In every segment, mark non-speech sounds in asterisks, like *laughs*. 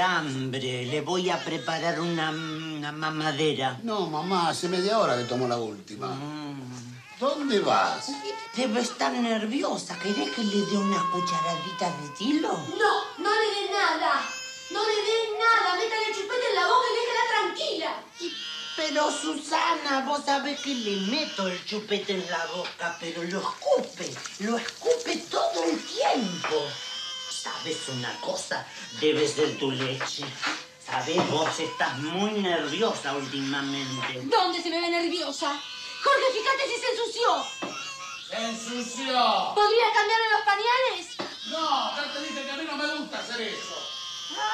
Hambre. Le voy a preparar una, una mamadera. No, mamá, hace media hora que tomó la última. Mm. ¿Dónde vas? Debe estar nerviosa. ¿Querés que le dé unas cucharaditas de tilo? No, no le dé nada. No le dé nada. Métale el chupete en la boca y déjala tranquila. Pero Susana, vos sabés que le meto el chupete en la boca, pero lo escupe, lo escupe todo el tiempo. ¿Sabes una cosa? Debe ser tu leche. ¿Sabes? Vos estás muy nerviosa últimamente. ¿Dónde se me ve nerviosa? Jorge, fíjate si se ensució. ¡Se ensució! ¿Podría cambiarle los pañales? No, ya te dije que a mí no me gusta hacer eso.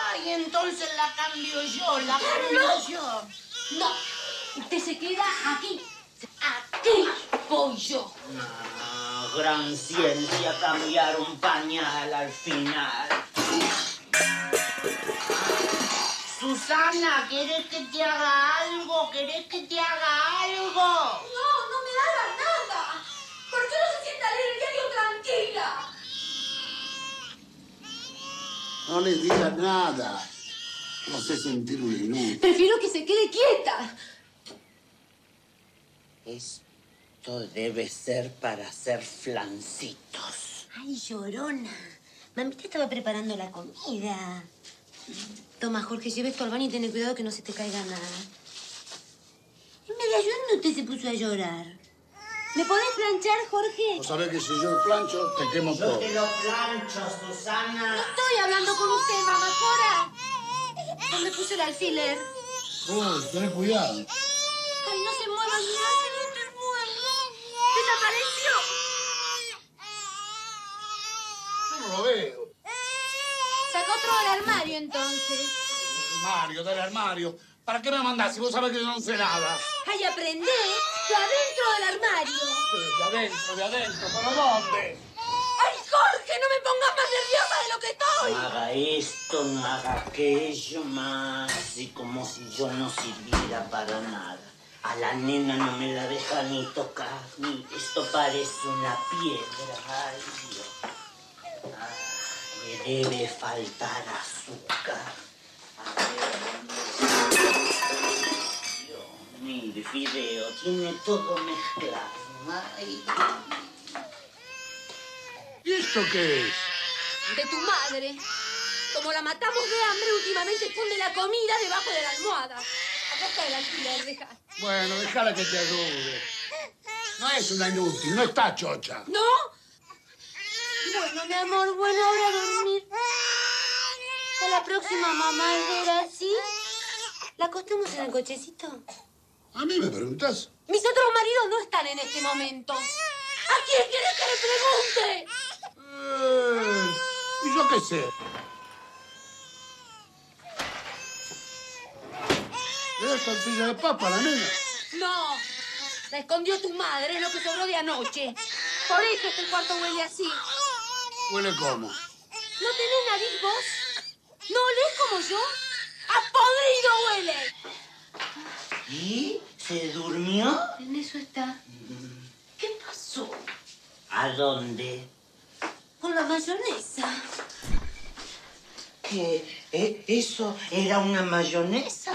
Ay, entonces la cambio yo, la cambio No. yo. No. Usted se queda aquí. Aquí voy yo. Ah, gran ciencia cambiar un pañal al final. Susana, ¿querés que te haga algo? ¿Querés que te haga algo? No, no me haga nada. ¿Por qué no se sienta a leer el diario tranquila? No le digas nada. No sé sentir un minuto. Prefiero que se quede quieta. Esto debe ser para hacer flancitos. Ay, llorona. Mamita estaba preparando la comida. Toma, Jorge, lleve esto al baño y ten cuidado que no se te caiga nada. En medio ayudando usted se puso a llorar. ¿Me podés planchar, Jorge? Vos sabés que si yo plancho, te quemo Yo todo. te lo plancho, Susana. Estoy hablando con usted, mamá Cora. ¿Dónde puse el alfiler? Uy, ten cuidado. Ay, no se mueva, mira, se me muerto. Desapareció. Yo no lo veo. Sacó otro del armario, entonces. Mario, del armario. ¿Para qué me mandás si vos sabés que yo no sé nada? Ay, aprendé de adentro del armario. De adentro, de adentro. ¿Pero dónde? Ay, Jorge, no me pongas más nerviosa de lo que estoy. No haga esto, no haga aquello más. Y como si yo no sirviera para nada. A la nena no me la deja ni tocar. Ni esto parece una piedra. Ay, Dios. Le debe faltar azúcar. A ver. Dios, mire, fideo, tiene todo mezclado. Ay, ¿Y esto qué es? De tu madre. Como la matamos de hambre, últimamente esconde la comida debajo de la almohada. Acá está el alfiler, deja. Bueno, déjala que te ayude. No es una inútil, no está chocha. ¿No? Bueno, mi amor, bueno, ahora a dormir. A la próxima, mamá, ¿era así? ¿La acostamos en el cochecito? ¿A mí me preguntas? Mis otros maridos no están en este momento. ¿A quién quieres que le pregunte? Eh, ¿Y yo qué sé? ¿Le das tortilla de papa a la nena? No. La escondió tu madre, es lo que sobró de anoche. Por eso este cuarto huele así. Huele como. ¿No tenés nariz vos? ¿No olés como yo? ¡A podrido huele! ¿Y? ¿Se durmió? En eso está. ¿Qué pasó? ¿A dónde? Con la mayonesa. ¿Qué? ¿Eh? ¿Eso era una mayonesa?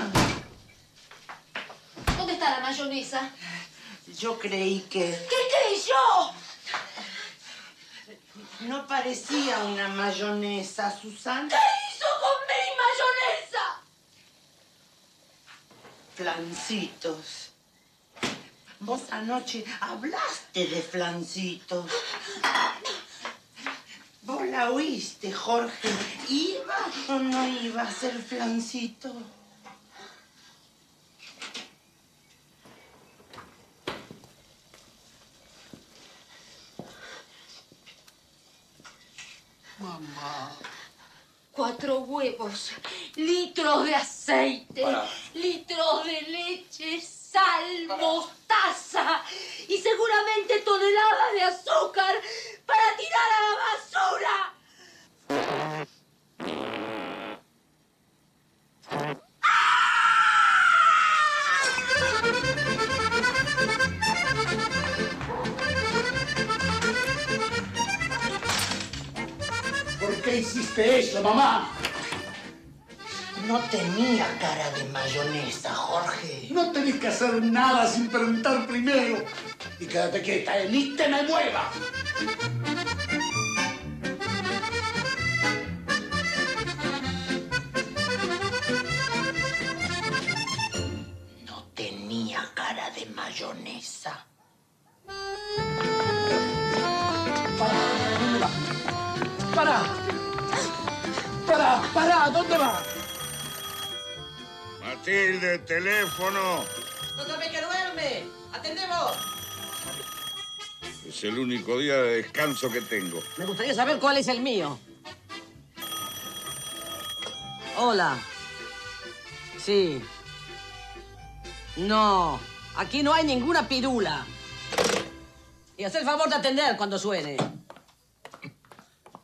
¿Dónde está la mayonesa? Yo creí que ¿Qué creí yo? No parecía una mayonesa, Susana. ¿Qué hizo con mi mayonesa? Flancitos. Vos anoche hablaste de flancitos. Vos la oíste, Jorge. ¿Iba o no iba a ser flancito? Mamá. Cuatro huevos, litros de aceite, litros de leche, sal, mostaza y seguramente toneladas de azúcar para tirar a la basura. ¿Por qué hiciste eso, mamá? No tenía cara de mayonesa, Jorge. No tenés que hacer nada sin preguntar primero. Y quédate quieta, ¿eh? ni te me muevas. No tenía cara de mayonesa. ¡Para! ¡Para! ¡Para! ¿Dónde va? Matilde, teléfono. ¡No sabe que duerme! ¡Atendemos! Es el único día de descanso que tengo. Me gustaría saber cuál es el mío. Hola. Sí. No, aquí no hay ninguna pirula. Y haz el favor de atender cuando suene.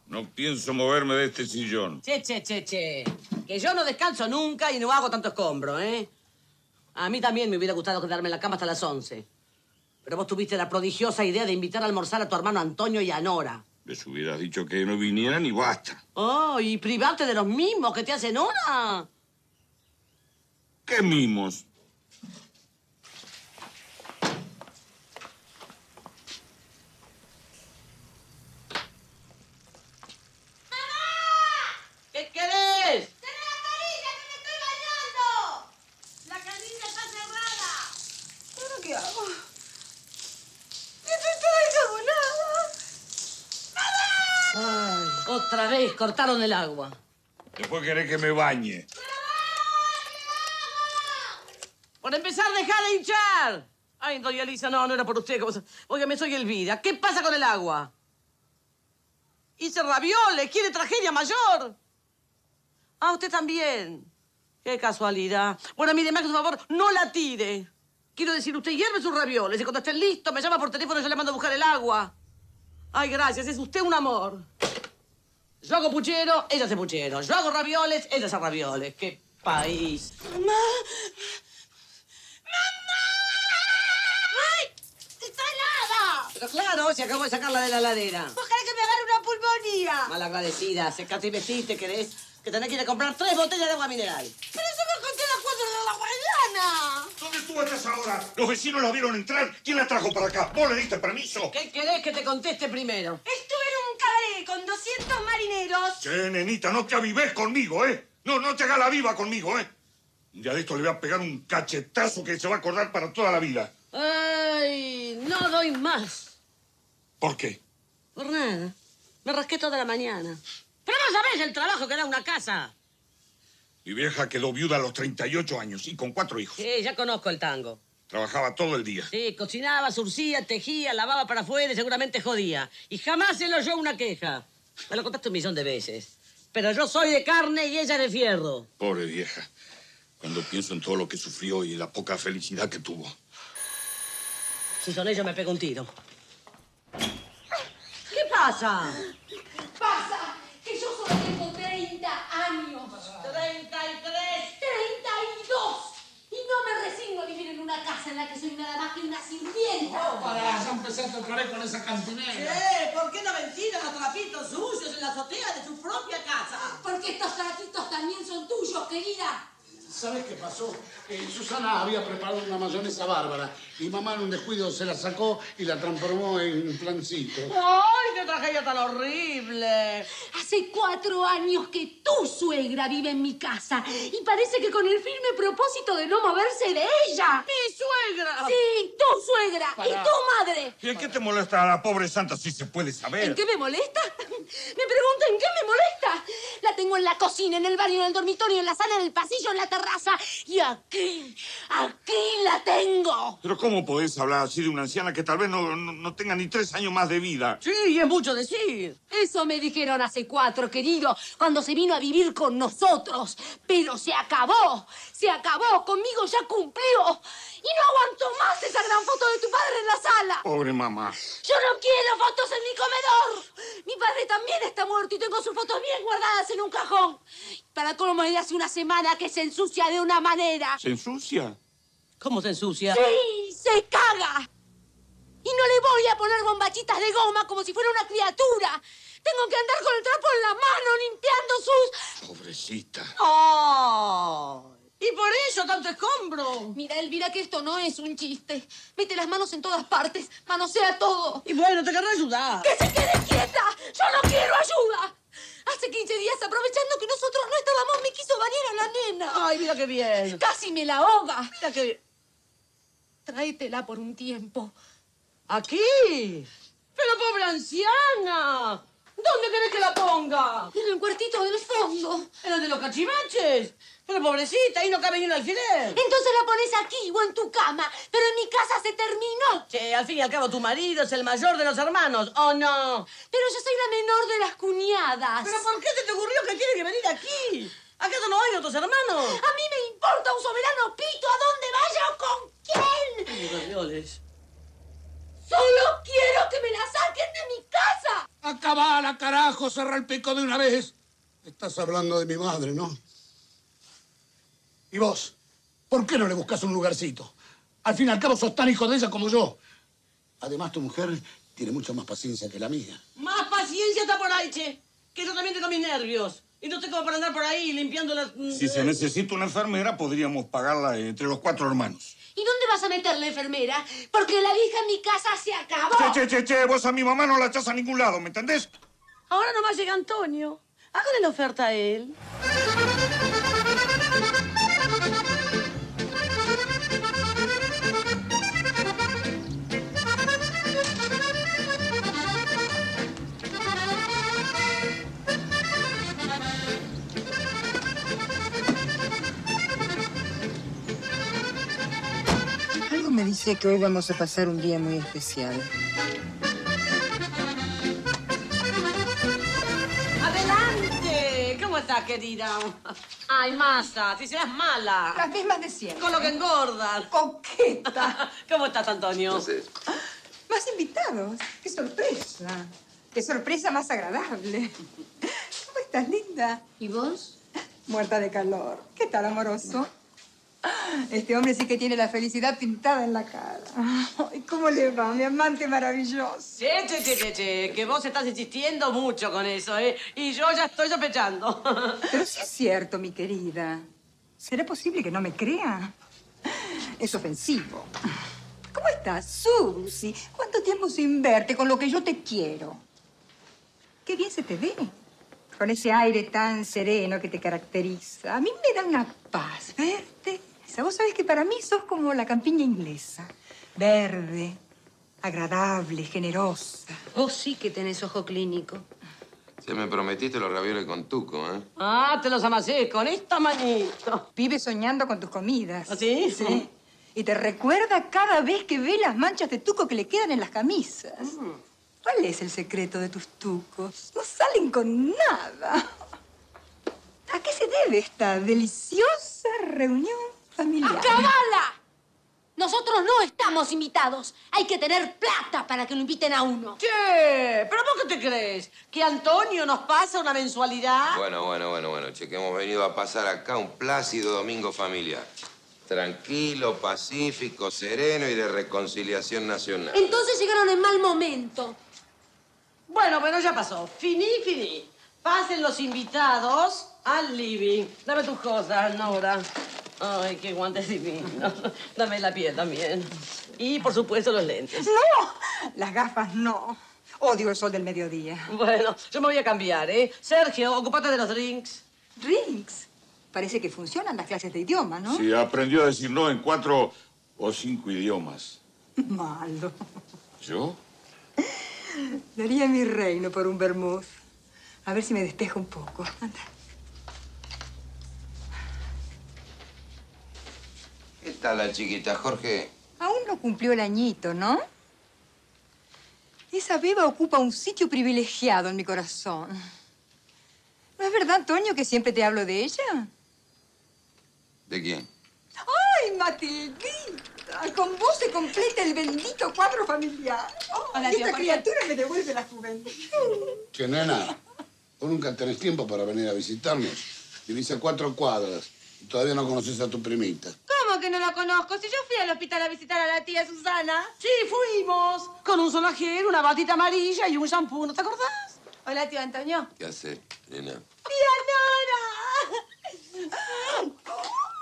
No pienso moverme de este sillón. Che, che, che, che. Que yo no descanso nunca y no hago tanto escombro, ¿eh? A mí también me hubiera gustado quedarme en la cama hasta las 11. Pero vos tuviste la prodigiosa idea de invitar a almorzar a tu hermano Antonio y a Nora. Les hubieras dicho que no vinieran y basta. Oh, y privarte de los mismos que te hacen hora. ¿Qué mimos? ¿Qué querés? ¡Cerrá la canilla, que me estoy bañando! ¡La canilla está cerrada! ¿Pero qué hago? ¡Estoy toda Ay, otra vez cortaron el agua. Después querés que me bañe. Por empezar, deja de hinchar. Ay, doña Elisa, no, no era por usted. Óigame, soy Elvira. ¿Qué pasa con el agua? Hice ravioles, quiere tragedia mayor. Ah, usted también. Qué casualidad. Bueno, mire, me hace un favor, no la tire. Quiero decir, usted hierve sus ravioles y cuando estén listos me llama por teléfono y yo le mando a buscar el agua. Ay, gracias, es usted un amor. Yo hago puchero, ella hace puchero. Yo hago ravioles, ella hace ravioles. ¡Qué país! ¡Mamá! ¡Ay! ¡Está helada! Pero claro, se acabó de sacarla de la ladera. ¿Vos querés que me agarre una pulmonía? Malagradecida, secate y vestiste, querés que tenés que ir a comprar tres botellas de agua mineral. ¡Pero eso me conté a las cuatro de la mañana! ¿Dónde tú estás ahora? Los vecinos la vieron entrar. ¿Quién la trajo para acá? ¿Vos le diste permiso? ¿Qué querés que te conteste primero? Estuve en un cabaret con 200 marineros. Che, nenita, no te avives conmigo, ¿eh? No, no te hagas la viva conmigo, ¿eh? Un día de esto le voy a pegar un cachetazo que se va a acordar para toda la vida. Ay, no doy más. ¿Por qué? Por nada. Me rasqué toda la mañana. Pero no sabés el trabajo que da una casa. Mi vieja quedó viuda a los 38 años y con cuatro hijos. Sí, ya conozco el tango. Trabajaba todo el día. Sí, cocinaba, surcía, tejía, lavaba para afuera y seguramente jodía. Y jamás se le oyó una queja. Me lo contaste un millón de veces. Pero yo soy de carne y ella de fierro. Pobre vieja. Cuando pienso en todo lo que sufrió y la poca felicidad que tuvo. Si son ellos, me pego un tiro. ¿Qué pasa? Pasa que yo solo tengo 30 años. 33. 32. Y no me resigno a vivir en una casa en la que soy nada más que una sirvienta. Para, ya empezaste otra vez con esa cantinera. Eh, ¿Por qué no ventilan los trapitos sucios en la azotea de su propia casa? Porque estos tratitos también son tuyos, querida. ¿Sabes qué pasó? Eh, Susana había preparado una mayonesa bárbara y mamá en un descuido se la sacó y la transformó en plancito. ¡Ay, qué tragedia tan horrible! Hace cuatro años que tu suegra vive en mi casa y parece que con el firme propósito de no moverse de ella. ¡Mi suegra! Sí, tu suegra y tu madre. ¿Y en qué te molesta a la pobre santa si se puede saber? ¿En qué me molesta? *laughs* Me pregunto en qué me molesta. La tengo en la cocina, en el baño, en el dormitorio, en la sala, en el pasillo, en la terraza. Y aquí, aquí la tengo. Pero ¿cómo podés hablar así de una anciana que tal vez no, no- no tenga ni tres años más de vida? Sí, es mucho decir. Eso me dijeron hace cuatro, querido, cuando se vino a vivir con nosotros. Pero se acabó, se acabó, conmigo ya cumplió. Y no aguanto más esa gran foto de tu padre en la sala. Pobre mamá. Yo no quiero fotos en mi comedor. Mi padre también está muerto y tengo sus fotos bien guardadas en un cajón. Para colmo de hace una semana que se ensucia de una manera. ¿Se ensucia? ¿Cómo se ensucia? Sí, se caga. Y no le voy a poner bombachitas de goma como si fuera una criatura. Tengo que andar con el trapo en la mano limpiando sus... Pobrecita. ¡Oh! Y por eso tanto escombro. Mira, Elvira, que esto no es un chiste. Mete las manos en todas partes, manosea todo. Y bueno, te querré ayudar. ¡Que se quede quieta! ¡Yo no quiero ayuda! Hace 15 días, aprovechando que nosotros no estábamos, me quiso bañar a la nena. Ay, mira qué bien. Casi me la ahoga. Mira qué bien. Tráetela por un tiempo. ¿Aquí? Pero pobre anciana. ¿Dónde querés que la ponga? En el cuartito del fondo. ¿En el de los cachivaches? Pero pobrecita, ahí no cabe ni un alfiler. Entonces la pones aquí o en tu cama. Pero en mi casa se terminó. Che, al fin y al cabo tu marido es el mayor de los hermanos, ¿o no? Pero yo soy la menor de las cuñadas. ¿Pero por qué se te ocurrió que tiene que venir aquí? ¿Acaso no hay otros hermanos? A mí me importa un soberano pito a dónde vaya o con quién. Ravioles. Solo quiero que me la saquen de mi casa. Acabala, carajo, cerra el pico de una vez. Estás hablando de mi madre, ¿no? ¿Y vos? ¿Por qué no le buscas un lugarcito? Al fin y al cabo sos tan hijo de ella como yo. Además, tu mujer tiene mucha más paciencia que la mía. Más paciencia está por ahí, che. Que yo también tengo mis nervios. Y no tengo para andar por ahí limpiando las... Si se necesita una enfermera, podríamos pagarla entre los cuatro hermanos. ¿Y dónde vas a meter la enfermera? Porque la vieja en mi casa se acabó. Che, che, che, che, vos a mi mamá no la echás a ningún lado, ¿me entendés? Ahora nomás llega Antonio. Hágale la oferta a él. Me dice que hoy vamos a pasar un día muy especial. ¡Adelante! ¿Cómo estás, querida? Ay, masa, si seas mala. Las mismas de siempre. Con lo que engordas. Coqueta. *laughs* ¿Cómo estás, Antonio? Más invitados. ¡Qué sorpresa! ¡Qué sorpresa más agradable! ¿Cómo estás, linda? ¿Y vos? Muerta de calor. ¿Qué tal, amoroso? Este hombre sí que tiene la felicidad pintada en la cara. Ay, ¿Cómo le va, mi amante maravilloso? Che, che, che, che, che, que vos estás insistiendo mucho con eso, ¿eh? Y yo ya estoy sospechando. *laughs* Pero sí es cierto, mi querida. ¿Será posible que no me crea? Es ofensivo. ¿Cómo estás, Susi? ¿Cuánto tiempo sin verte con lo que yo te quiero? Qué bien se te ve. Con ese aire tan sereno que te caracteriza. A mí me da una paz verte. Isa, Vos sabés que para mí sos como la campiña inglesa. Verde, agradable, generosa. Vos sí que tenés ojo clínico. Se me prometiste los ravioles con tuco, ¿eh? Ah, te los amasé con esta manito. Vive soñando con tus comidas. ¿Ah, sí? Sí. Y te recuerda cada vez que ve las manchas de tuco que le quedan en las camisas. ¿Cuál es el secreto de tus tucos? No salen con nada. ¿A qué se debe esta deliciosa reunión familiar? ¡Acabala! Nosotros no estamos invitados. Hay que tener plata para que lo inviten a uno. Che, ¿pero vos qué te crees? ¿Que Antonio nos pasa una mensualidad? Bueno, bueno, bueno, bueno, che, que hemos venido a pasar acá un plácido domingo familiar. Tranquilo, pacífico, sereno y de reconciliación nacional. Entonces llegaron en mal momento. Bueno, bueno, ya pasó. Finí, finí. Pasen los invitados al living. Dame tus cosas, Nora. Ay, qué guantes divinos. *laughs* Dame la piel también. Y, por supuesto, los lentes. ¡No! Las gafas no. Odio el sol del mediodía. Bueno, yo me voy a cambiar, ¿eh? Sergio, ocupate de los drinks. Rings. Parece que funcionan las clases de idioma, ¿no? Sí, aprendió a decir no en cuatro o cinco idiomas. *laughs* Malo. ¿Yo? Daría mi reino por un vermouth. A ver si me despejo un poco. Anda. ¿Qué tal la chiquita, Jorge? Aún no cumplió el añito, ¿no? Esa beba ocupa un sitio privilegiado en mi corazón. ¿No es verdad, Antonio, que siempre te hablo de ella? ¿De quién? ¡Ay, Matildita! Con vos se completa el bendito cuadro familiar. Oh, Hola, tío esta criatura me devuelve la juventud. Che, nena, vos nunca tenés tiempo para venir a visitarnos. Vivís a cuatro cuadras todavía no conoces a tu primita. ¿Cómo que no la conozco? Si yo fui al hospital a visitar a la tía Susana. Sí, fuimos. Con un sonajero, una batita amarilla y un shampoo, ¿no te acordás? Hola, tío Antonio. ¿Qué hace, nena? ¡Tía Nora!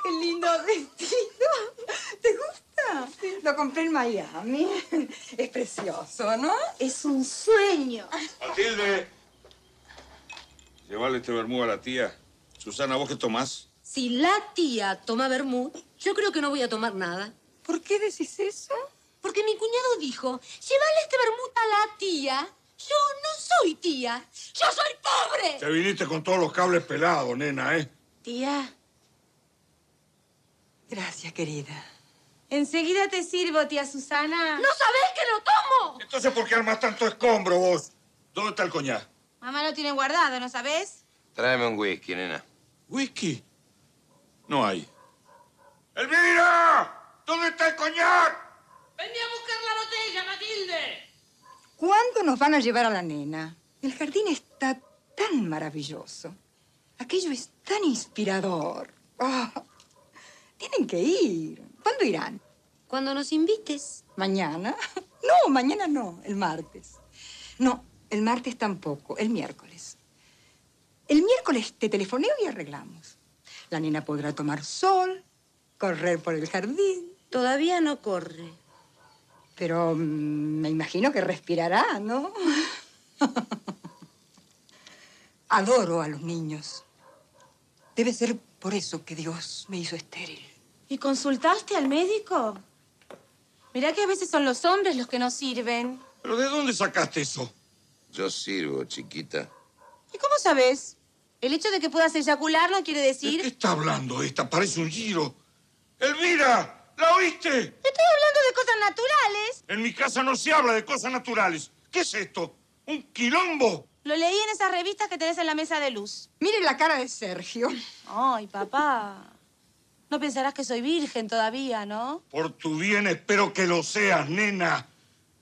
¡Qué lindo vestido! ¿Te gusta? Lo compré en Miami. Es precioso, ¿no? Es un sueño. Matilde. Llevarle este vermú a la tía. Susana, ¿vos qué tomás? Si la tía toma vermut, yo creo que no voy a tomar nada. ¿Por qué decís eso? Porque mi cuñado dijo, llévale este vermut a la tía. Yo no soy tía. Yo soy pobre. Te viniste con todos los cables pelados, nena, ¿eh? Tía, Gracias, querida. enseguida te sirvo, tía Susana. ¿No sabés que lo tomo? Entonces, ¿por qué armas tanto escombro vos? ¿Dónde está el coñac? Mamá lo tiene guardado, ¿no sabés? Tráeme un whisky, nena. ¿Whisky? No hay. ¡Elvira! ¿Dónde está el coñac? Vení a buscar la botella, Matilde. ¿Cuándo nos van a llevar a la nena? El jardín está tan maravilloso. Aquello es tan inspirador. Ah, tienen que ir. ¿Cuándo irán? Cuando nos invites. ¿Mañana? *laughs* No, mañana no, el martes. No, el martes tampoco, el miércoles. El miércoles te telefoneo y arreglamos. La nena podrá tomar sol, correr por el jardín, Todavía no corre. pero mm, me imagino que respirará, ¿no? *laughs* Adoro a los niños. Debe ser por eso que Dios me hizo estéril. ¿Y consultaste al médico? Mirá que a veces son los hombres los que no sirven. ¿Pero de dónde sacaste eso? Yo sirvo, chiquita. ¿Y cómo sabes? El hecho de que puedas eyacular no quiere ¿De decir... qué está hablando esta? Parece un giro. ¡Elvira! ¿La oíste? Estoy hablando de cosas naturales. En mi casa no se habla de cosas naturales. ¿Qué es esto? ¿Un quilombo? Lo leí en esas revistas que tenés en la mesa de luz. Mire la cara de Sergio. Ay, papá. No pensarás que soy virgen todavía, ¿no? Por tu bien espero que lo seas, nena.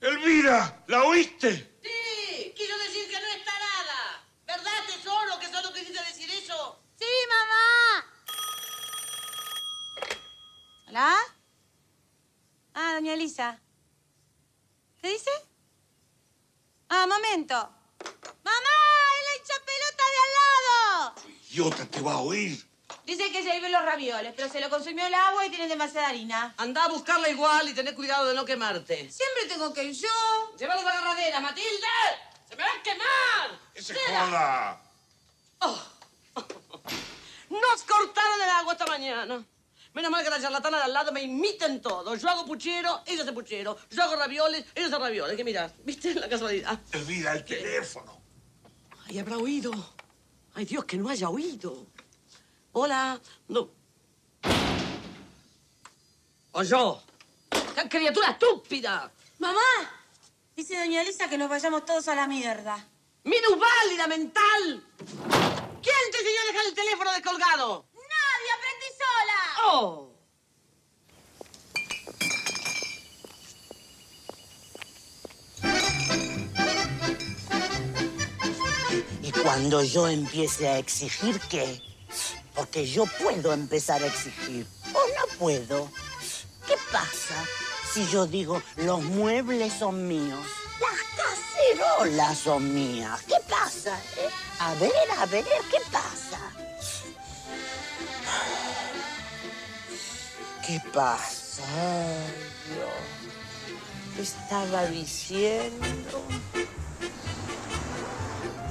Elvira, ¿la oíste? Sí, quiso decir que no está nada. ¿Verdad, tesoro, que solo quisiste decir eso? Sí, mamá. ¿Hola? Ah, doña Elisa. ¿Qué dice? Ah, momento. ¡Mamá! ¡Es la hinchapelota de al lado! Idiota, te va a oír. Dice que se sirven los ravioles, pero se lo consumió el agua y tienen demasiada harina. Anda a buscarla igual y tené cuidado de no quemarte. Siempre tengo que ir yo. ¡Llévalo a la agarradera, Matilde! ¡Se me va a quemar! ¡Ese Nena. joda! *laughs* Nos cortaron el agua esta mañana. Menos mal que la charlatana de al lado me imiten todo. Yo hago puchero, ella hace puchero. Yo hago ravioles, ella hace ravioles. ¿Qué miras? ¿Viste la casualidad? Elvira, el teléfono. Ay, habrá oído. Ay, Dios, que no haya oído. Hola. No. ¡Oyó! ¡Qué criatura estúpida! Mamá, dice doña Elisa que nos vayamos todos a la mierda. ¡Minusválida mental! ¿Quién te enseñó a dejar el teléfono descolgado? Y cuando yo empiece a exigir, ¿qué? Porque yo puedo empezar a exigir. ¿O no puedo? ¿Qué pasa si yo digo, los muebles son míos? Las cacerolas son mías. ¿Qué pasa? eh? A ver, a ver, ¿qué pasa? ¿Qué pasa? Ay, Dios. Estaba diciendo...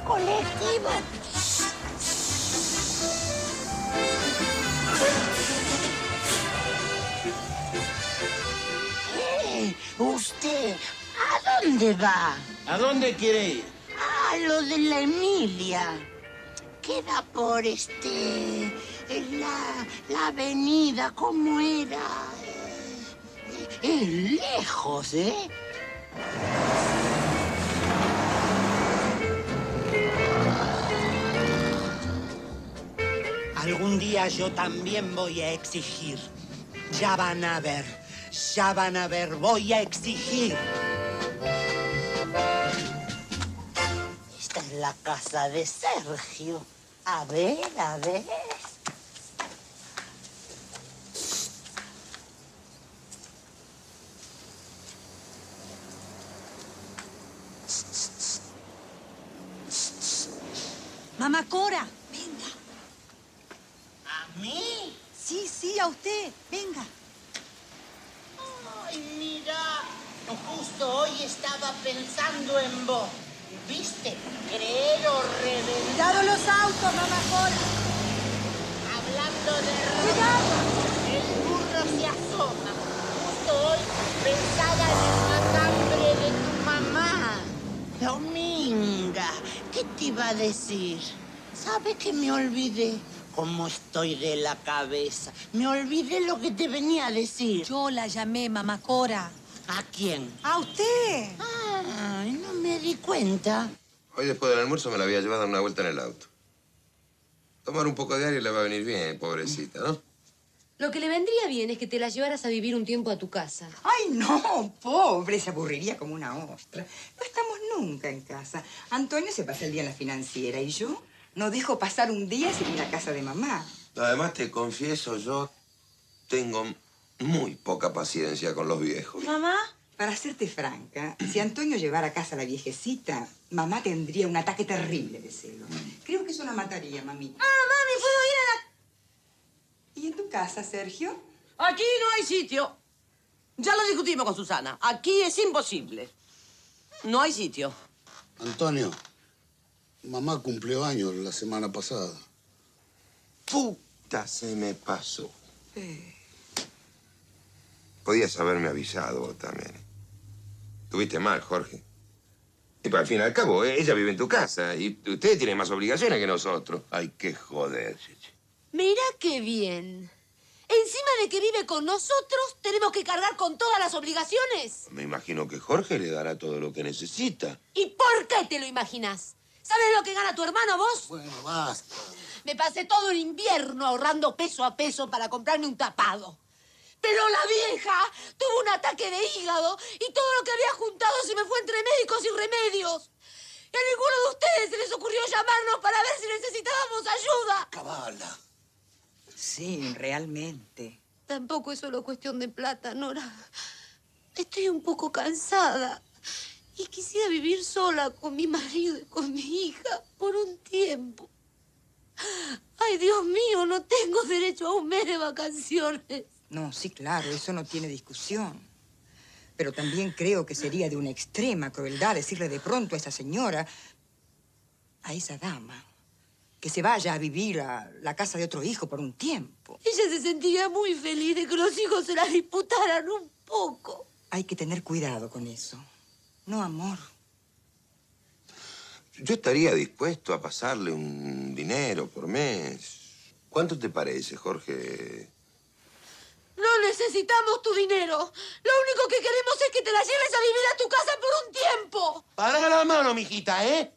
Colectivo. ¿Usted a dónde va? ¿A dónde quiere ir? A lo de la Emilia. Queda por este. La, avenida, ¿cómo era? Es lejos, ¿eh? Algún día yo también voy a exigir. Ya van a ver, ya van a ver, voy a exigir. Esta es la casa de Sergio. A ver, a ver. Mamá Cora, venga. ¿A mí? Sí, sí, a usted. Venga. Ay, mira, justo hoy estaba pensando en vos. ¿Viste? Creer o reventar. Cuidado los autos, mamá Cora. Hablando de Cuidado. el burro se asoma. Justo hoy pensaba en el matambre de tu mamá. Dominga, ¿qué te iba a decir? ¿Sabe que me olvidé? ¿Cómo estoy de la cabeza? Me olvidé lo que te venía a decir. Yo la llamé, mamá Cora. ¿A quién? ¿A usted? Ay, no me di cuenta. Hoy después del almuerzo me la había llevado a dar una vuelta en el auto. Tomar un poco de aire le va a venir bien, pobrecita, ¿no? Lo que le vendría bien es que te la llevaras a vivir un tiempo a tu casa. Ay, no, pobre, se aburriría como una ostra. No estamos nunca en casa. Antonio se pasa el día en la financiera y yo no dejo pasar un día sin ir a casa de mamá. Además, te confieso, yo tengo muy poca paciencia con los viejos. Mamá. Para serte franca, si Antonio llevara a casa a la viejecita, mamá tendría un ataque terrible de celos. Creo que eso la mataría, mamita. Ah, mami, ¿puedo ir a la... ¿Y en tu casa, Sergio? Aquí no hay sitio. Ya lo discutimos con Susana. Aquí es imposible. No hay sitio. Antonio, mamá cumplió años la semana pasada. Puta, se me pasó. Podías haberme avisado vos también. Tuviste mal, Jorge. Y pues, al fin y al cabo, ella vive en tu casa y ustedes tienen más obligaciones que nosotros. Hay que joderse. che. Mira qué bien. Encima de que vive con nosotros, tenemos que cargar con todas las obligaciones. Me imagino que Jorge le dará todo lo que necesita. ¿Y por qué te lo imaginas? ¿Sabes lo que gana tu hermano vos? Bueno, basta. Me pasé todo el invierno ahorrando peso a peso para comprarme un tapado. Pero la vieja tuvo un ataque de hígado y todo lo que había juntado se me fue entre médicos y remedios. Y a ninguno de ustedes se les ocurrió llamarnos para ver si necesitábamos ayuda. Cabala. Sí, realmente. Tampoco es solo cuestión de plata, Nora. Estoy un poco cansada. Y quisiera vivir sola con mi marido y con mi hija por un tiempo. Ay, Dios mío, no tengo derecho a un mes de vacaciones. No, sí, claro, eso no tiene discusión. Pero también creo que sería de una extrema crueldad decirle de pronto a esa señora, a esa dama, que se vaya a vivir a la casa de otro hijo por un tiempo. Ella se sentiría muy feliz de que los hijos se la disputaran un poco. Hay que tener cuidado con eso. No, amor. Yo estaría dispuesto a pasarle un dinero por mes. ¿Cuánto te parece, Jorge? No necesitamos tu dinero. Lo único que queremos es que te la lleves a vivir a tu casa por un tiempo. Para la mano, mijita, ¿eh?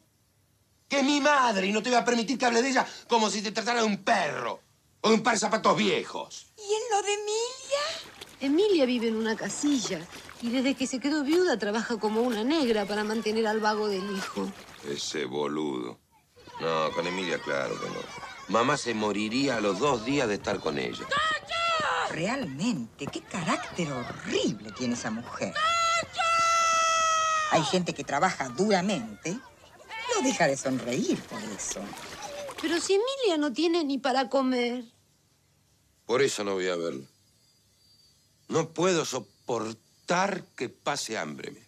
Que es mi madre y no te voy a permitir que hable de ella como si te tratara de un perro o de un par de zapatos viejos. ¿Y en lo de Emilia? Emilia vive en una casilla y desde que se quedó viuda trabaja como una negra para mantener al vago del hijo. Ese boludo. No, con Emilia, claro que no. Mamá se moriría a los dos días de estar con ella. Realmente, qué carácter horrible tiene esa mujer. Hay gente que trabaja duramente, no deja de sonreír por eso. Pero si Emilia no tiene ni para comer. Por eso no voy a verlo. No puedo soportar que pase hambre.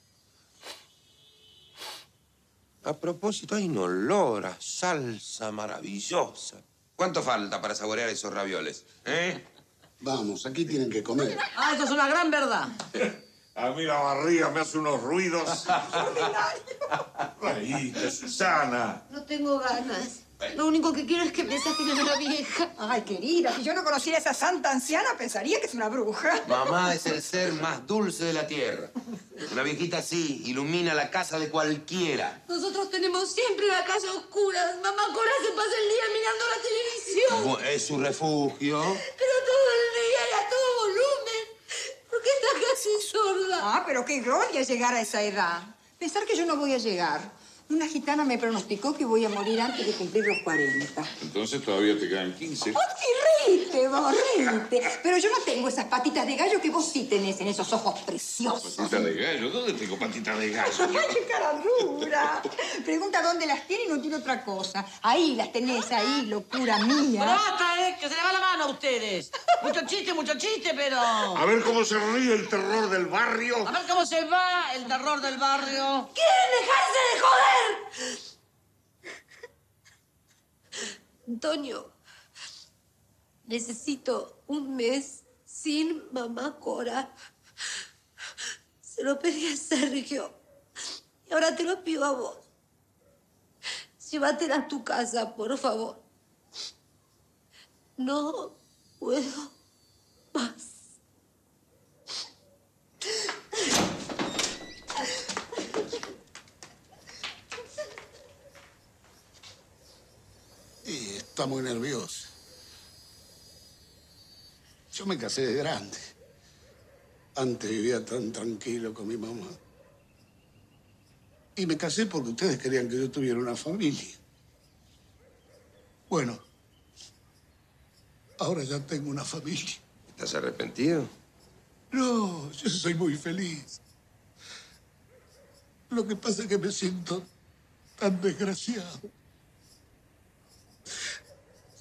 A propósito, hay un olor a salsa maravillosa. ¿Cuánto falta para saborear esos ravioles? ¿Eh? Vamos, aquí tienen que comer. Ah, eso es una gran verdad. *laughs* A mí la barriga me hace unos ruidos. *laughs* Reíste, Susana. No tengo ganas. Lo único que quiero es que me saquen a la vieja. Ay, querida, si yo no conociera a esa santa anciana, pensaría que es una bruja. Mamá es el ser más dulce de la tierra. Una viejita así ilumina la casa de cualquiera. Nosotros tenemos siempre la casa oscura. Mamá Cora se pasa el día mirando la televisión. Es su refugio. Pero todo el día y a todo volumen. Porque está casi sorda. Ah, pero qué gloria llegar a esa edad. Pensar que yo no voy a llegar. Una gitana me pronosticó que voy a morir antes de cumplir los 40. Entonces todavía te quedan 15. ¡Ay, reíte, vos, reíte! Pero yo no tengo esas patitas de gallo que vos sí tenés en esos ojos preciosos. Patita de gallo. ¿Dónde tengo patita de gallo? *laughs* ¡Ay, qué cara dura! Pregunta dónde las tiene y no tiene otra cosa. Ahí las tenés, ahí, locura mía. ¡Basta, eh! ¡Que se le va la mano a ustedes! Mucho chiste, mucho chiste, pero... A ver cómo se ríe el terror del barrio. A ver cómo se va el terror del barrio. ¿Quieren dejarse de joder? Antonio, necesito un mes sin mamá Cora. Se lo pedí a Sergio y ahora te lo pido a vos. Llévatela a tu casa, por favor. No puedo más. Y está muy nerviosa. Yo me casé de grande. Antes vivía tan tranquilo con mi mamá. Y me casé porque ustedes querían que yo tuviera una familia. Bueno, ahora ya tengo una familia. ¿Estás arrepentido? No, yo soy muy feliz. Lo que pasa es que me siento tan desgraciado.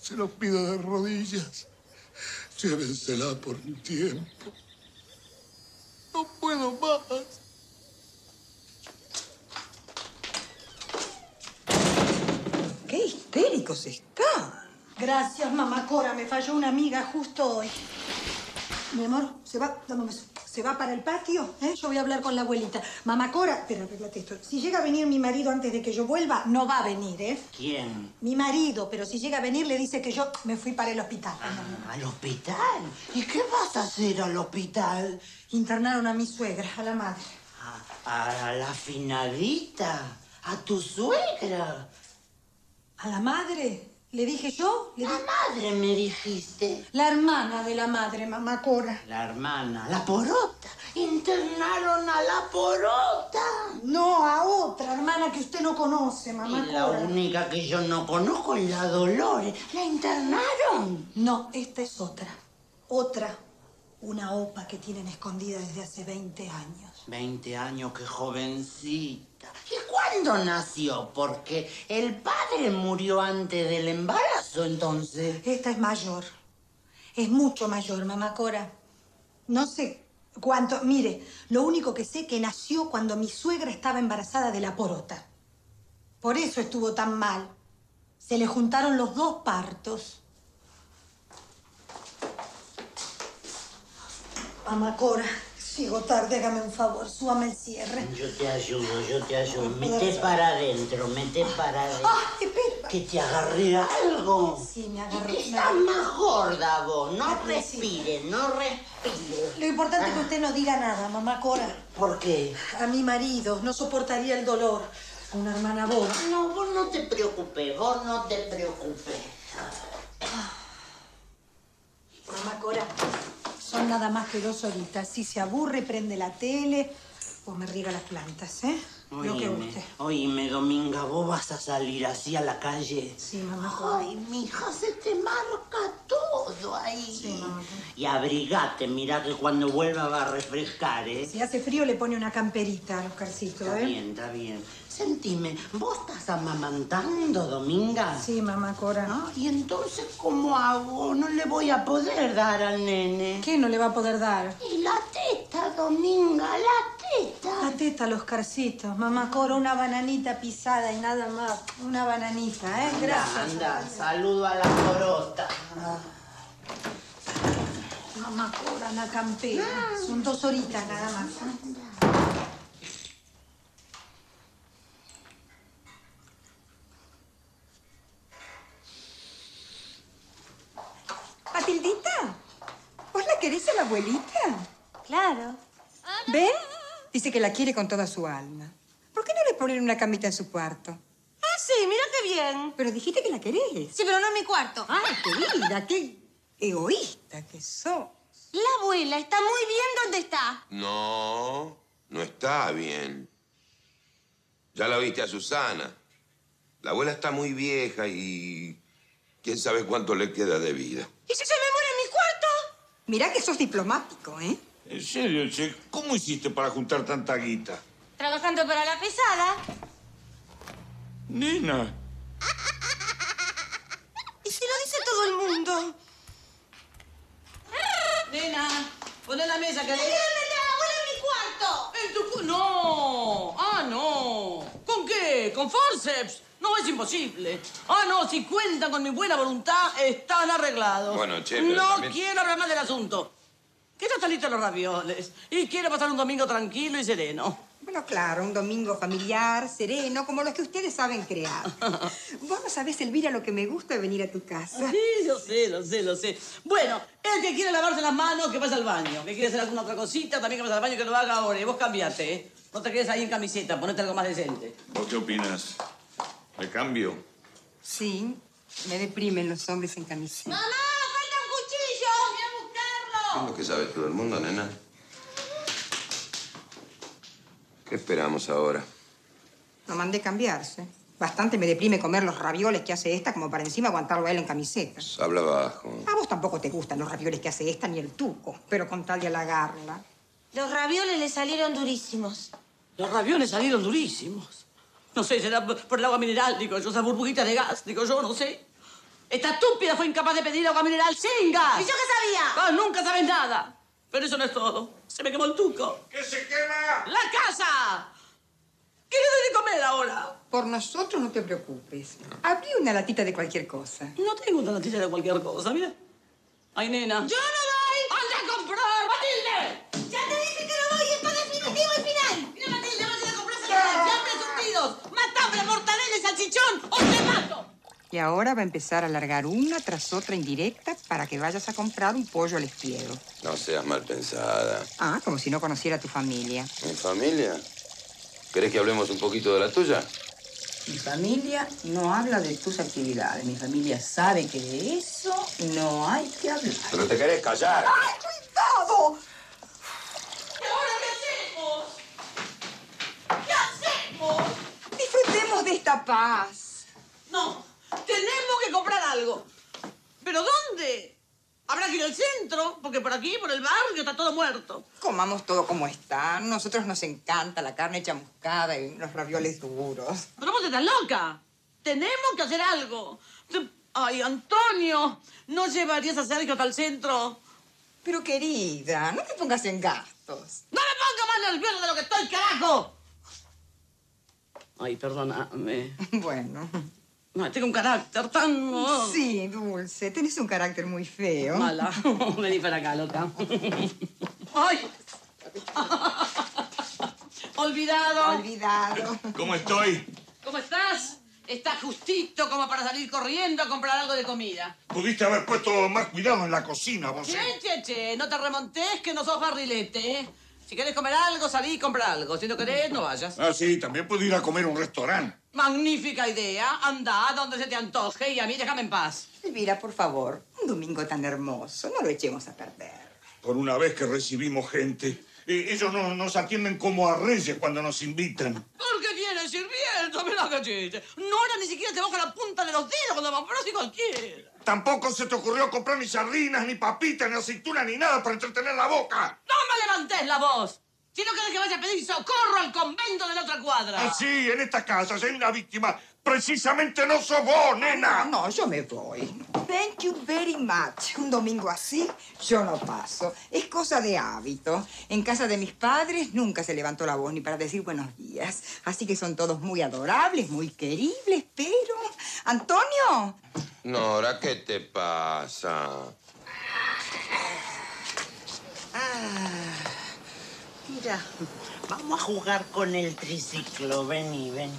Se lo pido de rodillas. Llévensela por un tiempo. No puedo más. ¡Qué histéricos están! Gracias, mamá Cora. Me falló una amiga justo hoy. Mi amor, ¿se va? Dame un beso. ¿Se va para el patio? ¿Eh? Yo voy a hablar con la abuelita. Mamá Cora, espera, arreglate esto. Si llega a venir mi marido antes de que yo vuelva, no va a venir, ¿eh? ¿Quién? Mi marido, pero si llega a venir le dice que yo me fui para el hospital. Ah, ¿Al hospital? ¿Y qué vas a hacer al hospital? Internaron a mi suegra, a la madre. A, a la finadita, a tu suegra. ¿A la madre? ¿Le dije yo? ¿Le La di- madre me dijiste. La hermana de la madre, mamá Cora. La hermana, la porota. Internaron a la porota. No, a otra hermana que usted no conoce, mamá Y la única que yo no conozco es la Dolores. ¿La internaron? No, esta es otra. Otra. Una opa que tienen escondida desde hace 20 años. 20 años, qué jovencita. ¿Y cuándo nació? Porque el padre murió antes del embarazo, entonces. Esta es mayor. Es mucho mayor, mamá Cora. No sé cuánto. Mire, lo único que sé que nació cuando mi suegra estaba embarazada de la porota. Por eso estuvo tan mal. Se le juntaron los dos partos. Mamá Cora, llego tarde, hágame un favor, súbame el cierre. Yo te ayudo, yo te ayudo. Mete para adentro, mete para adentro. ¡Ah, espera! Que te agarré algo. Sí, me que me estás más gorda vos. No Ah, sí. respires, no respires. Lo importante es que usted no diga nada, mamá Cora. ¿Por qué? A mi marido no soportaría el dolor. Una hermana boba. No, vos no te preocupes, vos no te preocupes. Mamá Cora, son nada más que dos horitas. Si se aburre, prende la tele o me riega las plantas, ¿eh? Lo que Oíme, guste. oíme, Dominga, vos vas a salir así a la calle. Sí, mamá. Ay, mija, se te marca todo ahí. Sí, mamá. Y abrigate, mira que cuando vuelva va a refrescar, ¿eh? Si hace frío, le pone una camperita a los carcitos, Está ¿eh? bien, está bien. Sentime, ¿vos estás amamantando, Dominga? Sí, mamá Cora. Ah, ¿Y entonces cómo hago? No le voy a poder dar al nene. ¿Qué no le va a poder dar? Y la teta, Dominga, la teta. La teta los carcitos. Mamá Cora, una bananita pisada y nada más. Una bananita, ¿eh? Gracias. Anda, saludo a la corota. Mamá Cora, la campera. Son dos horitas nada más. ¿eh? Matildita, ¿vos la querés a la abuelita? Claro. ¿Ven? Dice que la quiere con toda su alma. ¿Por qué no le ponen una camita en su cuarto? Ah, sí, mira qué bien. Pero dijiste que la querés. Sí, pero no en mi cuarto. ¡Ay, querida! ¡Qué egoísta que sos! La abuela está muy bien donde está. No, no está bien. Ya la viste a Susana. La abuela está muy vieja y quién sabe cuánto le queda de vida. ¿Y si se me muere en mi cuarto? Mirá que sos diplomático, ¿eh? En serio, che, ¿cómo hiciste para juntar tanta guita? Trabajando para la pesada. Nena, ¿Y si lo dice todo el mundo? Nena, poné la mesa, que... ¡Déjame la abuela en mi cuarto! ¿En tu cu- ¡No! ¡Ah, no! ¿Con qué? ¿Con forceps? No, es imposible. Ah, no, si cuentan con mi buena voluntad, están arreglados. Bueno, che, pero No también- quiero hablar más del asunto. Que ya están listos los ravioles. Y quiero pasar un domingo tranquilo y sereno. Bueno, claro, un domingo familiar, sereno, como los que ustedes saben crear. *laughs* Vos no sabés, Elvira, lo que me gusta de venir a tu casa. Sí, yo sé, lo sé, lo sé. Bueno, el que quiere lavarse las manos, que vaya al baño. Que quiere hacer alguna otra cosita, también que vaya al baño, que lo haga ahora. Y vos cambiate, ¿eh? No te quedes ahí en camiseta, ponete algo más decente. ¿vos qué opinas? ¿Me cambio? Sí, me deprimen los hombres en camiseta. ¡Mamá, falta un cuchillo! ¡Voy a buscarlo! ¿Qué es lo que sabe todo el mundo, nena? ¿Qué esperamos ahora? Lo mandé cambiarse. Bastante me deprime comer los ravioles que hace esta como para encima aguantarlo a él en camiseta. Habla bajo. A vos tampoco te gustan los ravioles que hace esta ni el tuco, pero con tal de halagarla. Los ravioles le salieron durísimos. Los ravioles salieron durísimos. No sé, será por el agua mineral, digo yo, esas burbujitas de gas, digo yo, no sé. Esta estúpida fue incapaz de pedir agua mineral sin gas. ¿Y yo qué sabía? Ah, nunca sabes nada. Pero eso no es todo. Se me quemó el tuco. ¡Que se quema! ¡La casa! ¿Qué le doy de comer ahora? Por nosotros no te preocupes. Abrí una latita de cualquier cosa. No tengo una noticia de cualquier cosa, mira. Ay, nena. ¡Yo no salchichón, o te mato. Y ahora va a empezar a largar una tras otra indirecta para que vayas a comprar un pollo al espiedo. No seas mal pensada. Ah, como si no conociera a tu familia. ¿Mi familia? ¿Querés que hablemos un poquito de la tuya? Mi familia no habla de tus actividades. Mi familia sabe que de eso no hay que hablar. Pero te querés callar. ¡Cuidado! ¿Y ahora qué hacemos? ¿Qué hacemos? Disfrutemos de esta paz. No, tenemos que comprar algo. ¿Pero dónde? Habrá que ir al centro, porque por aquí, por el barrio, está todo muerto. Comamos todo como está. Nosotros nos encanta la carne chamuscada y los ravioles duros. Pero vos estás loca. Tenemos que hacer algo. Ay, Antonio, ¿no llevarías a Sergio hasta el centro? Pero querida, no te pongas en gastos. ¡No me ponga más nerviosa de lo que estoy, carajo! Ay, perdóname. *laughs* Bueno. Ay, tengo un carácter tan... oh, Sí, Dulce, tenés un carácter muy feo. Mala. *laughs* Vení para acá, loca. *laughs* ¡Ay! Olvidado. Olvidado. ¿Cómo estoy? ¿Cómo estás? Estás justito como para salir corriendo a comprar algo de comida. Pudiste haber puesto más cuidado en la cocina, vos. Che, ¿eh? che, che, no te remontes que no sos barrilete, ¿eh? Si querés comer algo, salí y compra algo. Si no querés, no vayas. Ah, sí, también puedo ir a comer a un restaurante. Magnífica idea. Anda donde se te antoje y a mí déjame en paz. Elvira, por favor, un domingo tan hermoso, no lo echemos a perder. Por una vez que recibimos gente, eh, ellos no, nos atienden como a reyes cuando nos invitan. ¿Por qué tienes sirviento? Mira que chiste. No era ni siquiera te baja la punta de los dedos cuando vamos, pero así cualquiera. Tampoco se te ocurrió comprar ni sardinas, ni papitas, ni aceitunas, ni nada para entretener la boca. ¡No la voz! Si no querés que vaya a pedir socorro al convento de la otra cuadra. Ah, sí, en esta casa, si hay una víctima, precisamente no sos vos, nena. No, no, yo me voy. Thank you very much. Un domingo así, yo no paso. Es cosa de hábito. En casa de mis padres nunca se levantó la voz ni para decir buenos días. Así que son todos muy adorables, muy queribles, pero... ¿Antonio? Nora, ¿qué te pasa? Mira, vamos a jugar con el triciclo. Vení, vení.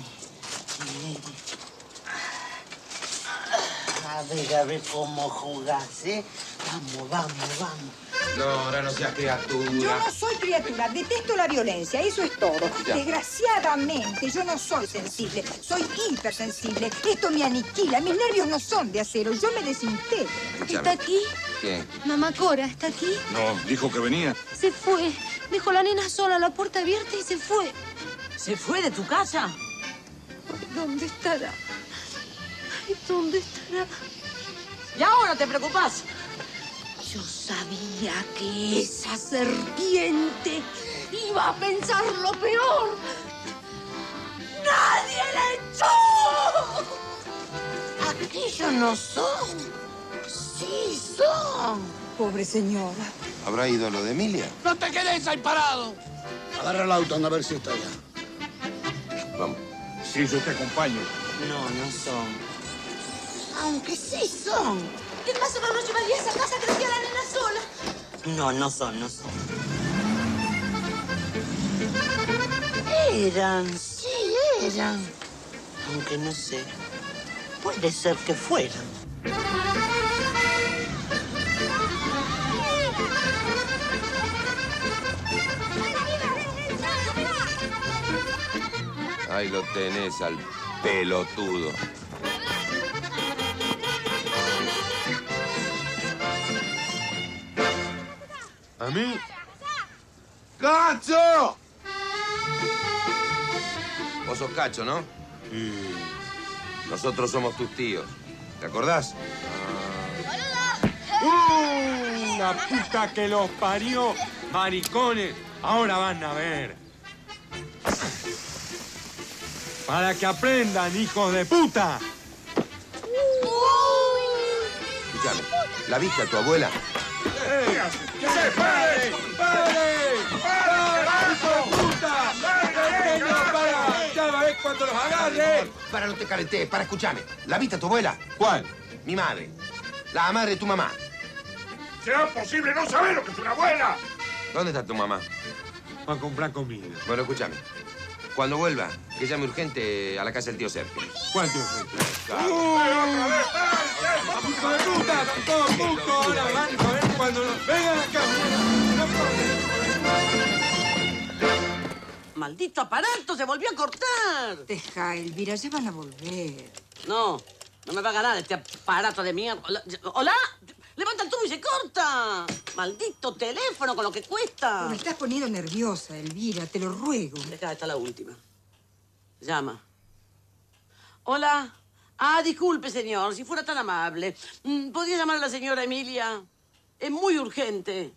A ver, a ver cómo jugás, ¿eh? Vamos, vamos, vamos. Nora, no seas Yo criatura. no soy criatura, detesto la violencia, eso es todo. Ya. Desgraciadamente, yo no soy sensible, soy hipersensible. Esto me aniquila, mis nervios no son de acero, yo me desintegro. ¿Está aquí? ¿Qué? Mamá Cora, ¿está aquí? No, dijo que venía. Se fue. Dejó la nena sola, la puerta abierta y se fue. ¿Se fue de tu casa? ¿Dónde estará? ¿Dónde estará? Y ahora te preocupas. Yo sabía que esa serpiente iba a pensar lo peor. ¡Nadie la echó! Aquellos no son. Sí son. Pobre señora. ¿Habrá ido lo de Emilia? ¡No te quedes ahí parado! Agarra el auto, anda a ver si está allá. Vamos. Sí, yo te acompaño. No, no son. Aunque sí son. ¿Qué pasa? No nos llevaría a esa casa que dejé a la nena sola. No, no son, no son. Eran, sí, eran. Aunque no sé. Puede ser que fueran. Ahí lo tenés al pelotudo. ¿A mí? ¡Cacho! Vos sos Cacho, ¿no? Nosotros somos tus tíos. ¿Te acordás? ¡Uh! La puta que los parió, maricones. Ahora van a ver. Para que aprendan, hijos de puta. Escuchame, ¿la viste a tu abuela? ¿Qué haces? ¡Pare! ¡Pare! ¡Pare, hijo puta! ¡Pequeño, para! ¡Ya va a ver cuando los agarre! Para, no te calentés, para, escuchame. ¿La viste a tu abuela? ¿Cuál? Mi madre. La madre de tu mamá. ¿Será posible no saber lo que es una abuela? ¿Dónde está tu mamá? Va a comprar comida. Bueno, escúchame. Cuando vuelva, que llame urgente a la casa del tío Sergio. ¿Cuál tío Sergio? ¡Hijo de puta! ¡Son todos putos! Ahora van a ver cuando nos vengan acá. No Maldito aparato, se volvió a cortar. Deja, Elvira, ya van a volver. No, no me va a ganar este aparato de mierda. Hola, ¿Hola? Levanta el tubo y se corta. Maldito teléfono con lo que cuesta. Me estás poniendo nerviosa, Elvira, te lo ruego. Acá está la última. Llama. Hola. Ah, disculpe, señor, si fuera tan amable. Mm, ¿Podría llamar a la señora Emilia? Es muy urgente.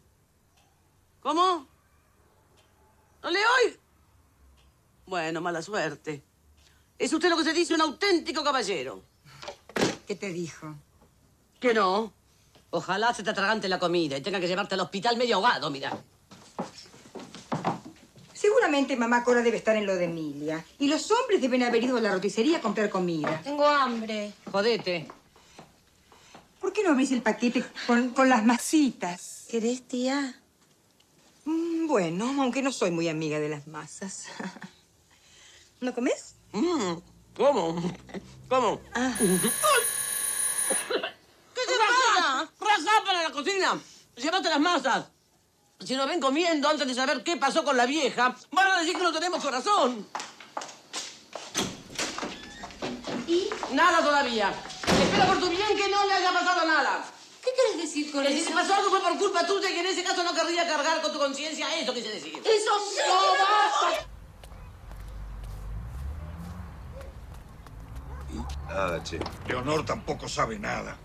¿Cómo? ¿No le oigo? Bueno, mala suerte. Es usted lo que se dice un auténtico caballero. ¿Qué te dijo? Que no. Ojalá se te atragante la comida y tenga que llevarte al hospital medio ahogado, mira. Seguramente mamá Cora debe estar en lo de Emilia. Y los hombres deben haber ido a la roticería a comprar comida. Tengo hambre. Jodete. ¿Por qué no abrís el paquete con, con las masitas? ¿Querés, tía? Mm, bueno, aunque no soy muy amiga de las masas. *laughs* ¿No comes? Mm, ¿Cómo? ¿Cómo? Ah. ¡Raja para la cocina! Llévate las masas. Si nos ven comiendo antes de saber qué pasó con la vieja, van a decir que no tenemos corazón. ¿Y? Nada todavía. Espero por tu bien que no le haya pasado nada. ¿Qué quieres decir con Que si eso? te pasó algo fue por culpa tuya y en ese caso no querría cargar con tu conciencia. Eso quise decir. ¡Eso no basta! Nada, che. Leonor tampoco sabe nada.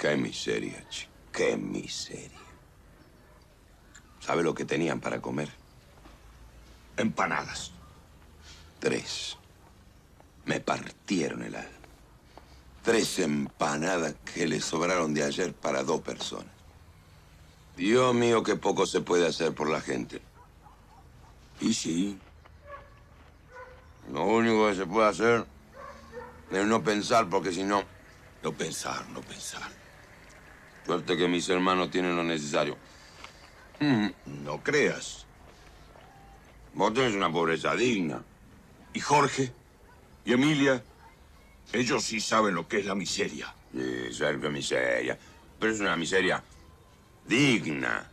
Qué miseria, che. Qué miseria. ¿Sabe lo que tenían para comer? Empanadas. Tres. Me partieron el alma. Tres empanadas que le sobraron de ayer para dos personas. Dios mío, qué poco se puede hacer por la gente. Y sí. Lo único que se puede hacer es no pensar, porque si no... No pensar, no pensar. Suerte que mis hermanos tienen lo necesario. No creas. Vos tenés una pobreza digna. ¿Y Jorge? ¿Y Emilia? Ellos sí saben lo que es la miseria. Sí, Sergio, miseria. Pero es una miseria digna.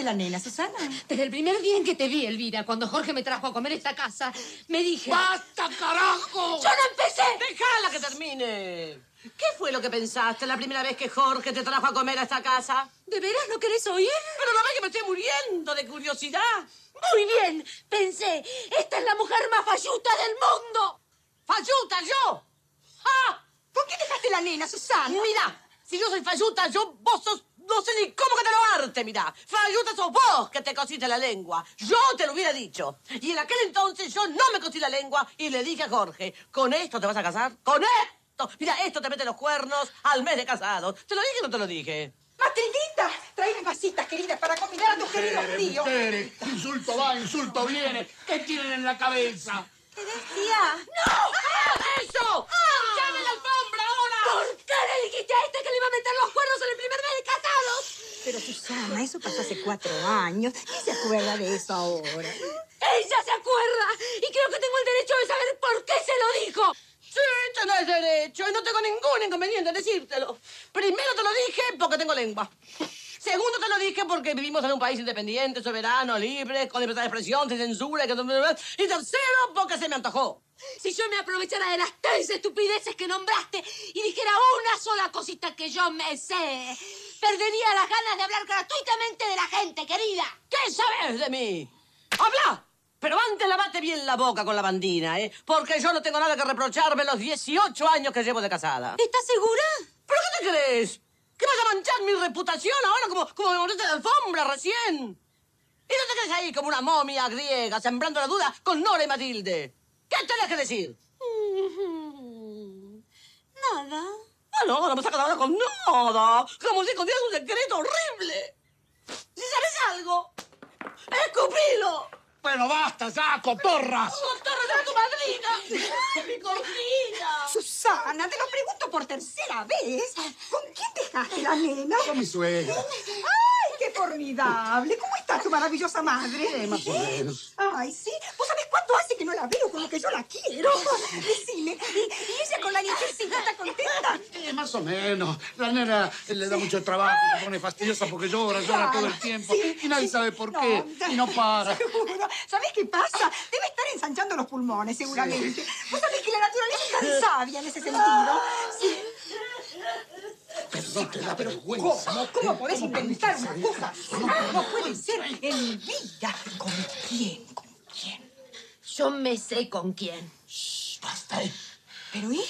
¿Con quién dejaste la nena, Susana? Desde el primer día en que te vi, Elvira, cuando Jorge me trajo a comer esta casa, me dije... ¡Basta, carajo! ¡Yo no empecé Déjala que termine. ¿Qué fue lo que pensaste la primera vez que Jorge te trajo a comer a esta casa? ¿De veras no querés oír? Pero no ves que me estoy muriendo de curiosidad. Muy bien, pensé, esta es la mujer más falluta del mundo. ¡Falluta, yo! ¡Ah! ¿Por qué dejaste la nena, Susana? Mira, si yo soy falluta, yo, vos sos, no sé ni cómo que te lo arte, mira. Falluta sos vos que te cosiste la lengua. Yo te lo hubiera dicho. Y en aquel entonces yo no me cosí la lengua y le dije a Jorge, ¿con esto te vas a casar? ¡Con esto! Mira, esto te mete los cuernos al mes de casados. ¿Te lo dije o no te lo dije? Matildita, trae las vasitas, queridas, para convidar a tus queridos tíos. mujeres, insulto va, insulto viene. ¿Qué tienen en la cabeza? ¿Qué decía? ¡No! ¡Hagas eso! ¡Llame la alfombra! ¿Por qué le dijiste a este que le iba a meter los cuernos en el primer mes de casados? Pero Susana, eso pasó hace cuatro años. ¿Quién se acuerda de eso ahora? Ella se acuerda y creo que tengo el derecho de saber por qué se lo dijo. Sí, tenés derecho y no tengo ningún inconveniente en decírtelo. Primero te lo dije porque tengo lengua. Segundo te lo dije porque vivimos en un país independiente, soberano, libre, con libertad de expresión, sin censura. Y tercero porque se me antojó. Si yo me aprovechara de las tres estupideces que nombraste y dijera una sola cosita que yo me sé, perdería las ganas de hablar gratuitamente de la gente, querida. ¿Qué sabes de mí? ¡Habla! Pero antes lavate bien la boca con la bandina, ¿eh? Porque yo no tengo nada que reprocharme los 18 años que llevo de casada. ¿Estás segura? ¿Pero qué te crees? ¿Que vas a manchar mi reputación ahora como, como me montaste de alfombra recién? ¿Y no te crees ahí como una momia griega sembrando la duda con Nora y Matilde? ¿Qué tenés que decir? *laughs* Nada. Ah, no, no me sacas ahora con nada. Como si escondieras un secreto horrible. Si sabes algo, escupilo. Pero basta ya, cotorras. ¡Doctora, ya tu madrina! ¡Mi cortina! Susana, te lo pregunto por tercera vez. ¿Con quién dejaste la nena? Con mi suegra. ¡Ay, qué formidable! ¿Cómo está tu maravillosa madre? Eh, más o menos. Ay, sí. ¿Vos sabés cuánto hace que no la veo con lo que yo la quiero? Decime. ¿Y, y ella con la nietecita está contenta? Eh, más o menos. La nena le da mucho trabajo, se pone fastidiosa porque llora, llora todo el tiempo. Sí, y nadie sí. sabe por qué. Y no para. Seguro. ¿Sabés qué pasa? Debe estar ensanchando los pulmones, seguramente. Vos sabés que la naturaleza es tan sabia en ese sentido. Sí. Pero no te da vergüenza. ¿Cómo? ¿Cómo podés inventar una cosa así? No puede ser en vida. ¿Con quién? ¿Con quién? Yo me sé con quién. Basta, ¿eh? Pero, ¿eh?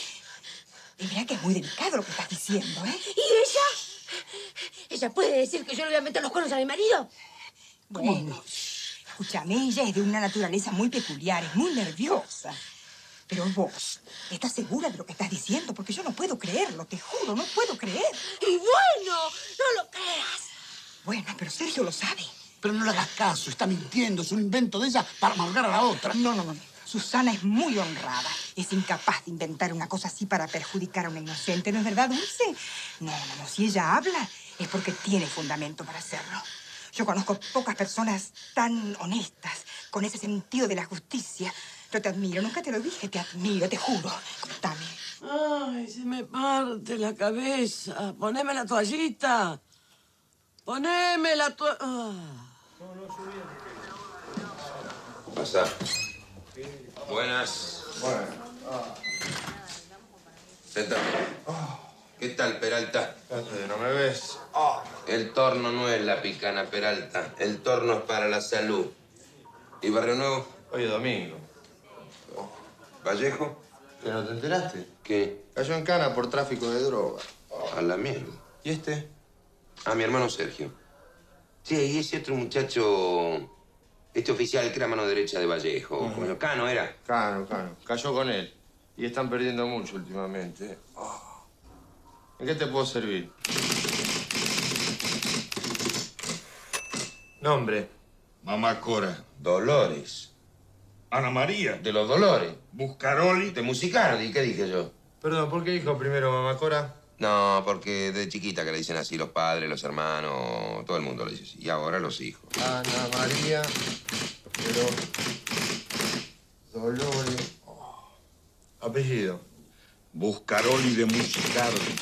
De verdad que es muy delicado lo que estás diciendo, ¿eh? ¿Y ella? ¿Ella puede decir que yo le voy a meter los cuernos a mi marido? Bueno, escúchame, ella es de una naturaleza muy peculiar, es muy nerviosa. Pero vos, ¿estás segura de lo que estás diciendo? Porque yo no puedo creerlo, te juro, no puedo creer. Y bueno, no lo creas. Bueno, pero Sergio lo sabe. Pero no le hagas caso, está mintiendo, es un invento de ella para amargar a la otra. No, no, no. Susana es muy honrada. Es incapaz de inventar una cosa así para perjudicar a una inocente. ¿No es verdad, Dulce? No, no, no. Si ella habla, es porque tiene fundamento para hacerlo. Yo conozco pocas personas tan honestas, con ese sentido de la justicia. Yo te admiro, nunca te lo dije, te admiro, te juro. Contame. Ay, se me parte la cabeza. Poneme la toallita. Poneme la toallita. Pasa. Buenas. Sentate. ¿Qué tal, Peralta? ¿No me ves? El torno no es la picana, Peralta. El torno es para la salud. ¿Y Barrio Nuevo? Hoy es domingo. ¿Vallejo? ¿Que no te enteraste? ¿Qué? Cayó en cana por tráfico de droga. A la mierda. ¿Y este? A mi hermano Sergio. Sí, y ese otro muchacho... Este oficial que era mano derecha de Vallejo. Bueno, Cano era. Cano, Cano. Cayó con él. Y están perdiendo mucho últimamente. ¿En qué te puedo servir? Nombre. Mamá Cora. Dolores. Ana María. De los Dolores. Buscaroli. De Musicardi, ¿qué dije yo? Perdón, ¿por qué dijo primero mamá Cora? No, porque de chiquita que le dicen así los padres, los hermanos, todo el mundo le dice así. Y ahora los hijos. Ana María. Pero. Dolores. Oh. Apellido. Buscaroli de Musicardi.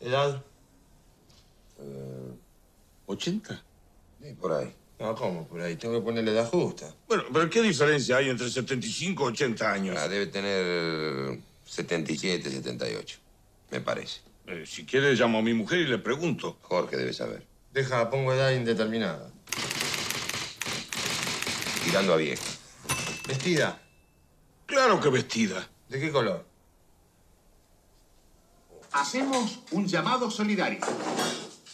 Edad. ¿80? Sí, por ahí. No, ¿cómo? Por ahí tengo que ponerle edad justa. Bueno, pero ¿qué diferencia hay entre 75 y 80 años? Ah, debe tener 77, 78. Me parece. Eh, si quiere, llamo a mi mujer y le pregunto. Jorge debe saber. Deja, pongo edad indeterminada. Tirando a vieja. ¿Vestida? Claro que vestida. ¿De qué color? Hacemos un llamado solidario.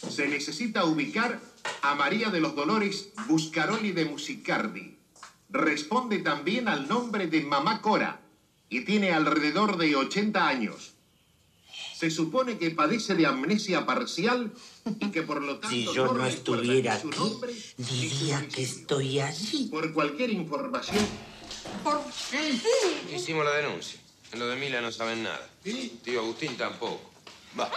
Se necesita ubicar a María de los Dolores Buscaroli de Musicardi. Responde también al nombre de Mamá Cora y tiene alrededor de 80 años. Se supone que padece de amnesia parcial y que por lo tanto Si yo no recuerda estuviera aquí, diría que estoy allí. Por cualquier información, ¿Por qué? Hicimos la denuncia. En lo de Mila no saben nada. Tío Agustín tampoco. Va.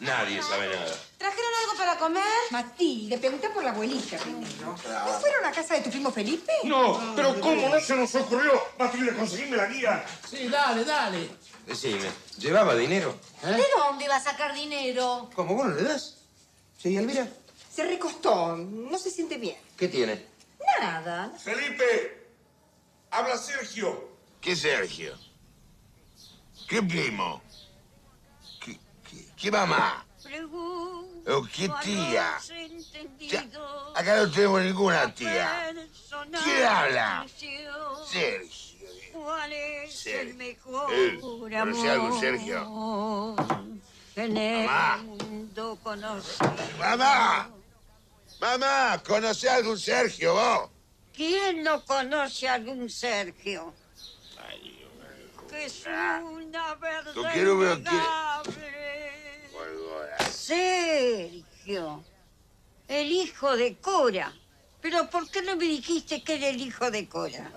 Nadie sabe nada. ¿Trajeron algo para comer? Matilde, pregunta por la abuelita primero. ¿No fueron a casa de tu primo Felipe? No, pero ¿cómo no se nos ocurrió? Matilde, conseguirme la guía. Sí, dale, dale. Decime, ¿llevaba dinero? ¿De dónde va a sacar dinero? ¿Cómo? ¿Vos no le das? Sí, Elvira. Se recostó. No se siente bien. ¿Qué tiene? Nada. Felipe, habla Sergio. ¿Qué Sergio? ¿Qué primo? ¿Qué, mamá? ¿O qué tía? Ya, acá no tenemos ninguna tía. ¿Quién habla? Sergio. ¿Cuál es Sergio. el mejor Eh, ¿conoce algo, Sergio? Mamá. ¡Mamá! ¡Mamá! ¿Conoce algún Sergio vos? ¿Quién no conoce a algún Sergio? Que es una verdad Lo quiero ver, quiere- innegable. Sergio, el hijo de Cora. Pero ¿por qué no me dijiste que era el hijo de Cora?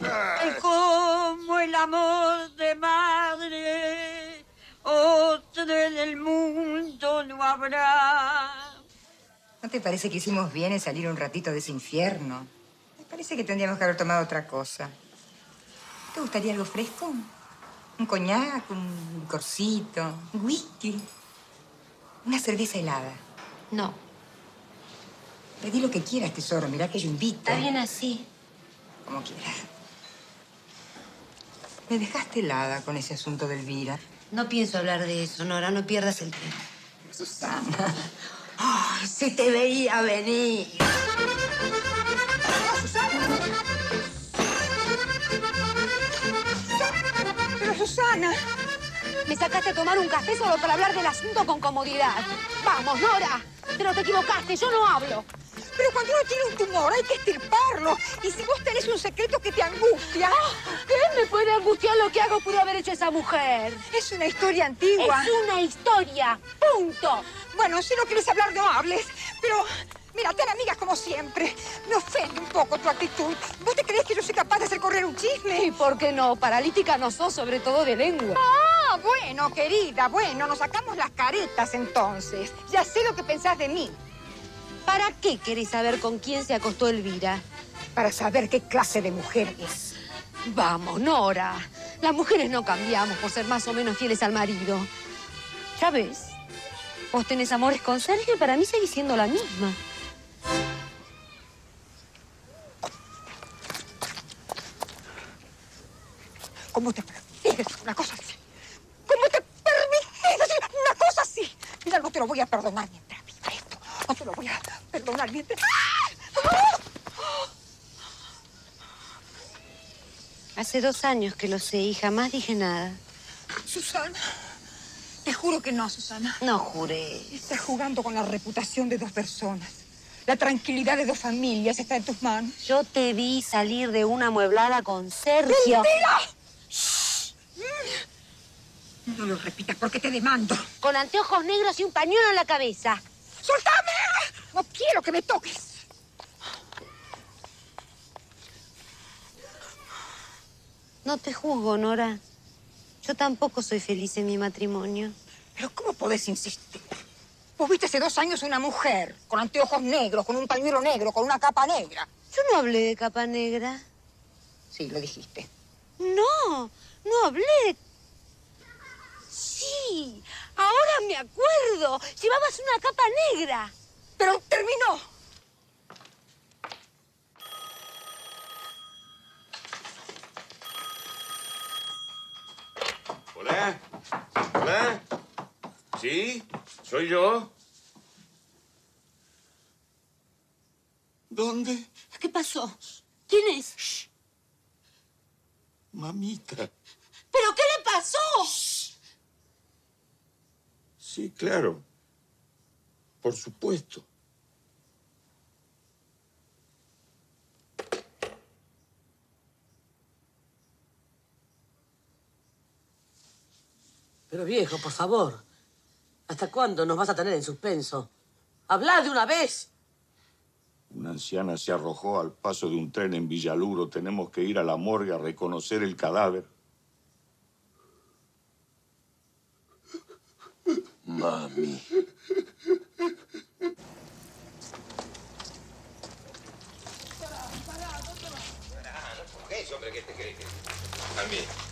Ay, como el amor de madre, otro en el mundo no habrá. ¿No te parece que hicimos bien en salir un ratito de ese infierno? Me parece que tendríamos que haber tomado otra cosa. ¿Te gustaría algo fresco? ¿Un coñac? ¿Un corcito? ¿Un whisky? ¿Una cerveza helada? No. Pedí lo que quieras, tesoro. Mirá que yo invito. Está bien así. Como quieras. Me dejaste helada con ese asunto de Elvira. No pienso hablar de eso, Nora. No pierdas el tiempo. Susana. Ay, se te veía venir. Susana, me sacaste a tomar un café solo para hablar del asunto con comodidad. Vamos, Nora, pero te equivocaste, yo no hablo. Pero cuando uno tiene un tumor hay que estirparlo. Y si vos tenés un secreto que te angustia... ¿Qué me puede angustiar lo que hago pudo haber hecho esa mujer? Es una historia antigua. Es una historia, punto. Bueno, si no quieres hablar, no hables. Pero, mira, ten amigas como siempre. Me ofende un poco tu actitud. ¿Vos te crees que yo soy capaz de hacer correr un chisme? ¿Y por qué no? Paralítica no sos, sobre todo de lengua. Ah, bueno, querida, bueno, nos sacamos las caretas entonces. Ya sé lo que pensás de mí. ¿Para qué querés saber con quién se acostó Elvira? Para saber qué clase de mujer es. Vamos, Nora. Las mujeres no cambiamos por ser más o menos fieles al marido. Ya ves, vos tenés amores con Sergio y para mí seguís siendo la misma. ¿Cómo te permites una cosa así? ¿Cómo te permites decir una cosa así? Mira, no te lo voy a perdonar mientras viva esto. No te lo voy a perdonar mientras... Hace dos años que lo sé y jamás dije nada. Susana, te juro que no, Susana. No juré. Estás jugando con la reputación de dos personas. La tranquilidad de dos familias está en tus manos. Yo te vi salir de una mueblada con Sergio. ¡Mentira! Shh. No lo repitas porque te demando. Con anteojos negros y un pañuelo en la cabeza. ¡Soltame! No quiero que me toques. No te juzgo, Nora. Yo tampoco soy feliz en mi matrimonio. Pero ¿cómo podés insistir? Vos viste hace dos años una mujer con anteojos negros, con un pañuelo negro, con una capa negra. Yo no hablé de capa negra. Sí, lo dijiste. No, no hablé. Sí, ahora me acuerdo. Llevabas una capa negra. Pero terminó. Hola. Hola. ¿Sí? ¿Soy yo? ¿Dónde? ¿Qué pasó? ¿Quién es? Mamita. ¿Pero qué le pasó? Sí, claro. Por supuesto. Pero viejo, por favor. ¿Hasta cuándo nos vas a tener en suspenso? ¡Habla de una vez! Una anciana se arrojó al paso de un tren en Villaluro. Tenemos que ir a la morgue a reconocer el cadáver. Mami. ¿Qué es, hombre? ¿Qué te crees? También. Ojalá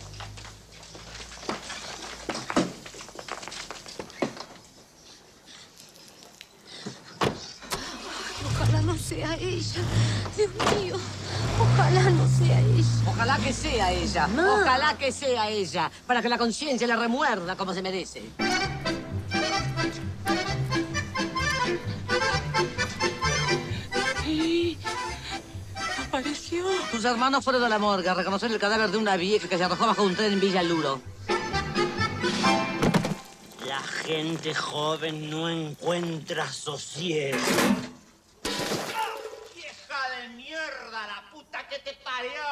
no sea ella. Dios mío. Ojalá no sea ella. Ojalá que sea ella. Ma. Ojalá que sea ella. Para que la conciencia le remuerda como se merece. Apareció. Tus hermanos fueron a la morgue a reconocer el cadáver de una vieja que se arrojó bajo un tren en Villa Luro. La gente joven no encuentra sosiego. ¡Vieja de mierda, la puta que te parió!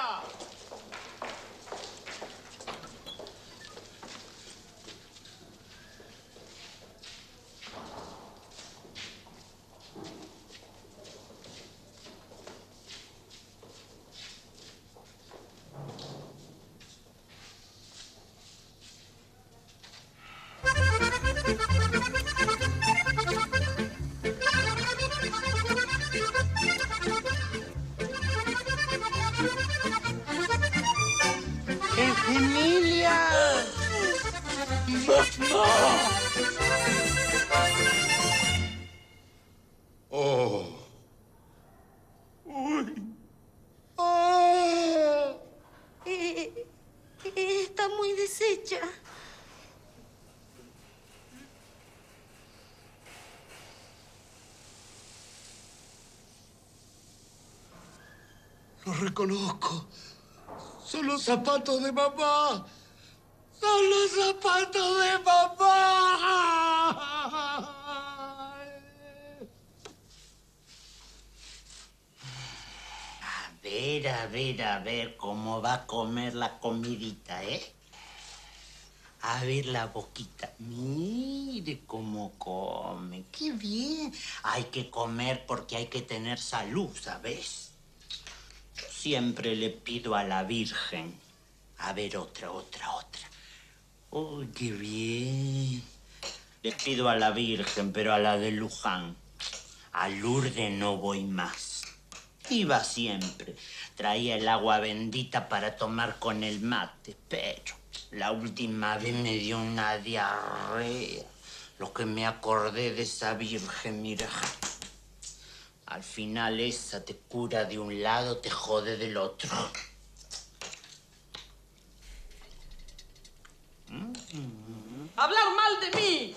Reconozco. Son los zapatos de mamá. Son los zapatos de mamá. A ver, a ver, a ver cómo va a comer la comidita, ¿eh? A ver la boquita. Mire cómo come. Qué bien. Hay que comer porque hay que tener salud, ¿sabes? Siempre le pido a la Virgen. A ver, otra, otra, otra. Uy, qué bien. Le pido a la Virgen, pero a la de Luján. A Lourdes no voy más. Iba siempre. Traía el agua bendita para tomar con el mate, pero la última vez me dio una diarrea. Lo que me acordé de esa virgen, mira. Al final esa te cura de un lado, te jode del otro. Hablar mal de mí.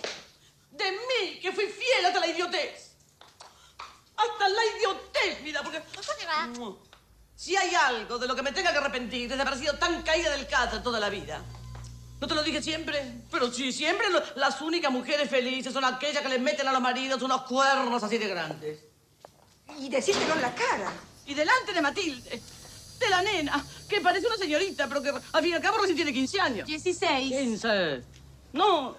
De mí, que fui fiel hasta la idiotez. Hasta la idiotez, mira, porque... Si hay algo de lo que me tenga que arrepentir es de haber sido tan caída del catre toda la vida. ¿No te lo dije siempre? Pero sí, siempre lo- las únicas mujeres felices son aquellas que les meten a los maridos unos cuernos así de grandes. Y decírtelo en la cara. Y delante de Matilde, de la nena, que parece una señorita, pero que al fin y al cabo recién tiene 15 años. 16. 15. No,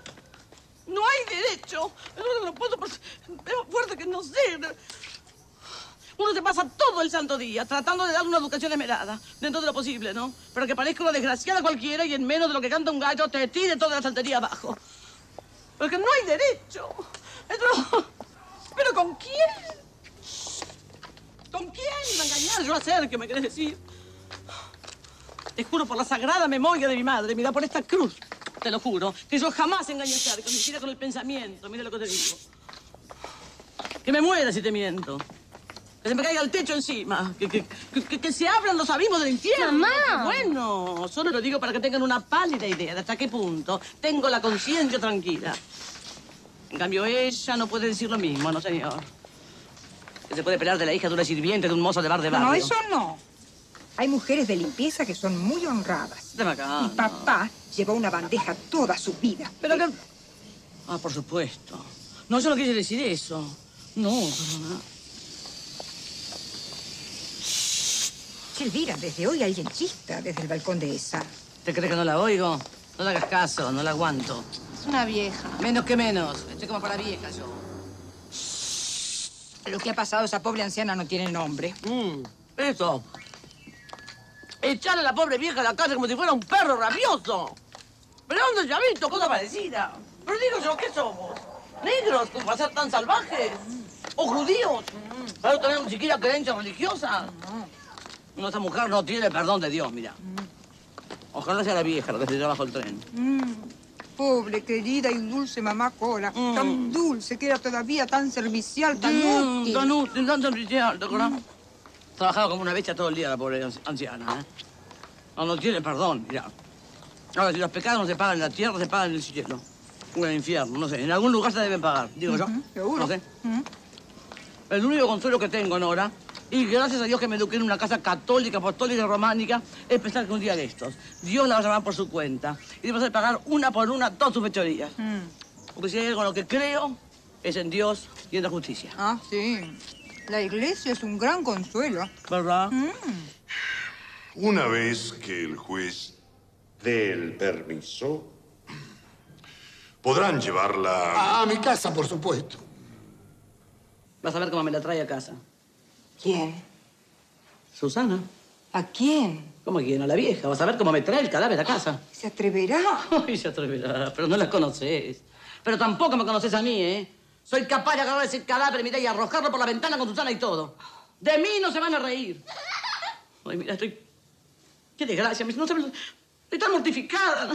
no hay derecho. No lo puedo... Es fuerte que no sé. Uno se pasa todo el santo día tratando de darle una educación esmerada, dentro de lo posible, ¿no? Pero que parezca una desgraciada cualquiera y en menos de lo que canta un gallo te tire toda la santería abajo. Porque no hay derecho. Eso- ¿Pero con quién? ¿Con quién iba a engañar yo a ser, que me querés decir? Te juro por la sagrada memoria de mi madre, mira por esta cruz, te lo juro, que yo jamás engañé a Sergio, ni siquiera con el pensamiento, mira lo que te digo. Que me muera si te miento. Que se me caiga el techo encima. Que, que, que- que se abran los abismos del infierno. Mamá. Bueno, solo lo digo para que tengan una pálida idea de hasta qué punto tengo la conciencia tranquila. En cambio, ella no puede decir lo mismo, no, señor. Que se puede esperar de la hija de una sirviente, de un mozo de bar de barrio. No, eso no. Hay mujeres de limpieza que son muy honradas. Deme acá. Mi papá llevó una bandeja toda su vida. Pero que... Ah, por supuesto. No, yo no quise decir eso. No, perdona. Elvira, desde hoy alguien chista desde el balcón de esa. ¿Te crees que no la oigo? No le hagas caso, no la aguanto. Es una vieja. Menos que menos. Estoy como para vieja yo. Lo que ha pasado a esa pobre anciana no tiene nombre. Mm, eso. Echar a la pobre vieja a la casa como si fuera un perro rabioso. ¿Pero dónde se ha visto cosa parecida? Pero digo yo, ¿qué somos? ¿Negros como para ser tan salvajes? ¿O judíos? ¿Para no tener ni siquiera creencia religiosa? No, esa mujer no tiene perdón de Dios, mira. Ojalá sea la vieja la que se lleva bajo el tren. Mm, pobre, querida y dulce mamá Cora. Tan dulce, que era todavía tan servicial, tan Mm, útil. Tan útil, tan servicial, ¿te acordás? Trabajaba como una bestia todo el día la pobre anci- anciana, ¿eh? No, no tiene perdón, mira. Ahora, si los pecados no se pagan en la tierra, se pagan en el cielo. O en el infierno, no sé. En algún lugar se deben pagar, digo yo. seguro. No sé. El único consuelo que tengo, Nora, y gracias a Dios que me eduqué en una casa católica, apostólica y románica, es pensar que un día de estos, Dios la va a llamar por su cuenta y debe hacer pagar una por una todas sus fechorías. Mm. Porque si hay algo en lo que creo, es en Dios y en la justicia. Ah, sí. La iglesia es un gran consuelo. ¿Verdad? Una vez que el juez dé el permiso, podrán llevarla... A, a mi casa, por supuesto. Vas a ver cómo me la trae a casa. ¿Quién? Susana. ¿A quién? ¿Cómo quién? A la vieja. Vas a ver cómo me trae el cadáver a casa. ¿Se atreverá? *laughs* Ay, se atreverá, pero no la conoces. Pero tampoco me conoces a mí, ¿eh? Soy capaz de agarrar ese cadáver, mira, y arrojarlo por la ventana con Susana y todo. De mí no se van a reír. Ay, mira, estoy... Qué desgracia, no sabes... Estoy tan mortificada.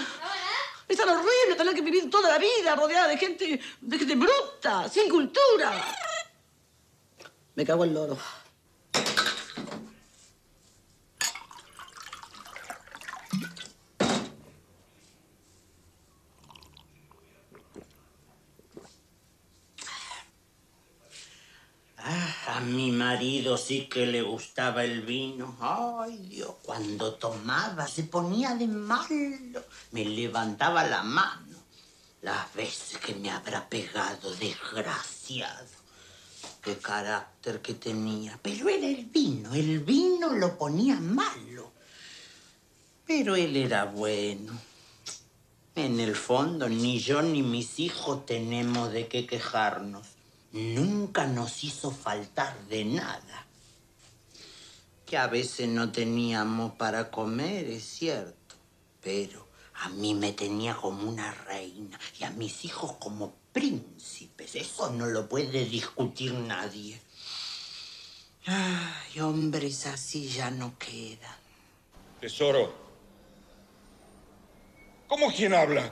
Es tan horrible tener que vivir toda la vida rodeada de gente, de gente bruta, sin cultura. Me cago el loro. A mi marido sí que le gustaba el vino. Ay, Dios, cuando tomaba se ponía de malo. Me levantaba la mano. Las veces que me habrá pegado, desgraciado. Qué carácter que tenía. Pero era el vino. El vino lo ponía malo. Pero él era bueno. En el fondo, ni yo ni mis hijos tenemos de qué quejarnos. Nunca nos hizo faltar de nada. Que a veces no teníamos para comer, es cierto. Pero a mí me tenía como una reina y a mis hijos como príncipes. Eso no lo puede discutir nadie. Ay, hombres así ya no quedan. Tesoro. ¿Cómo quién habla?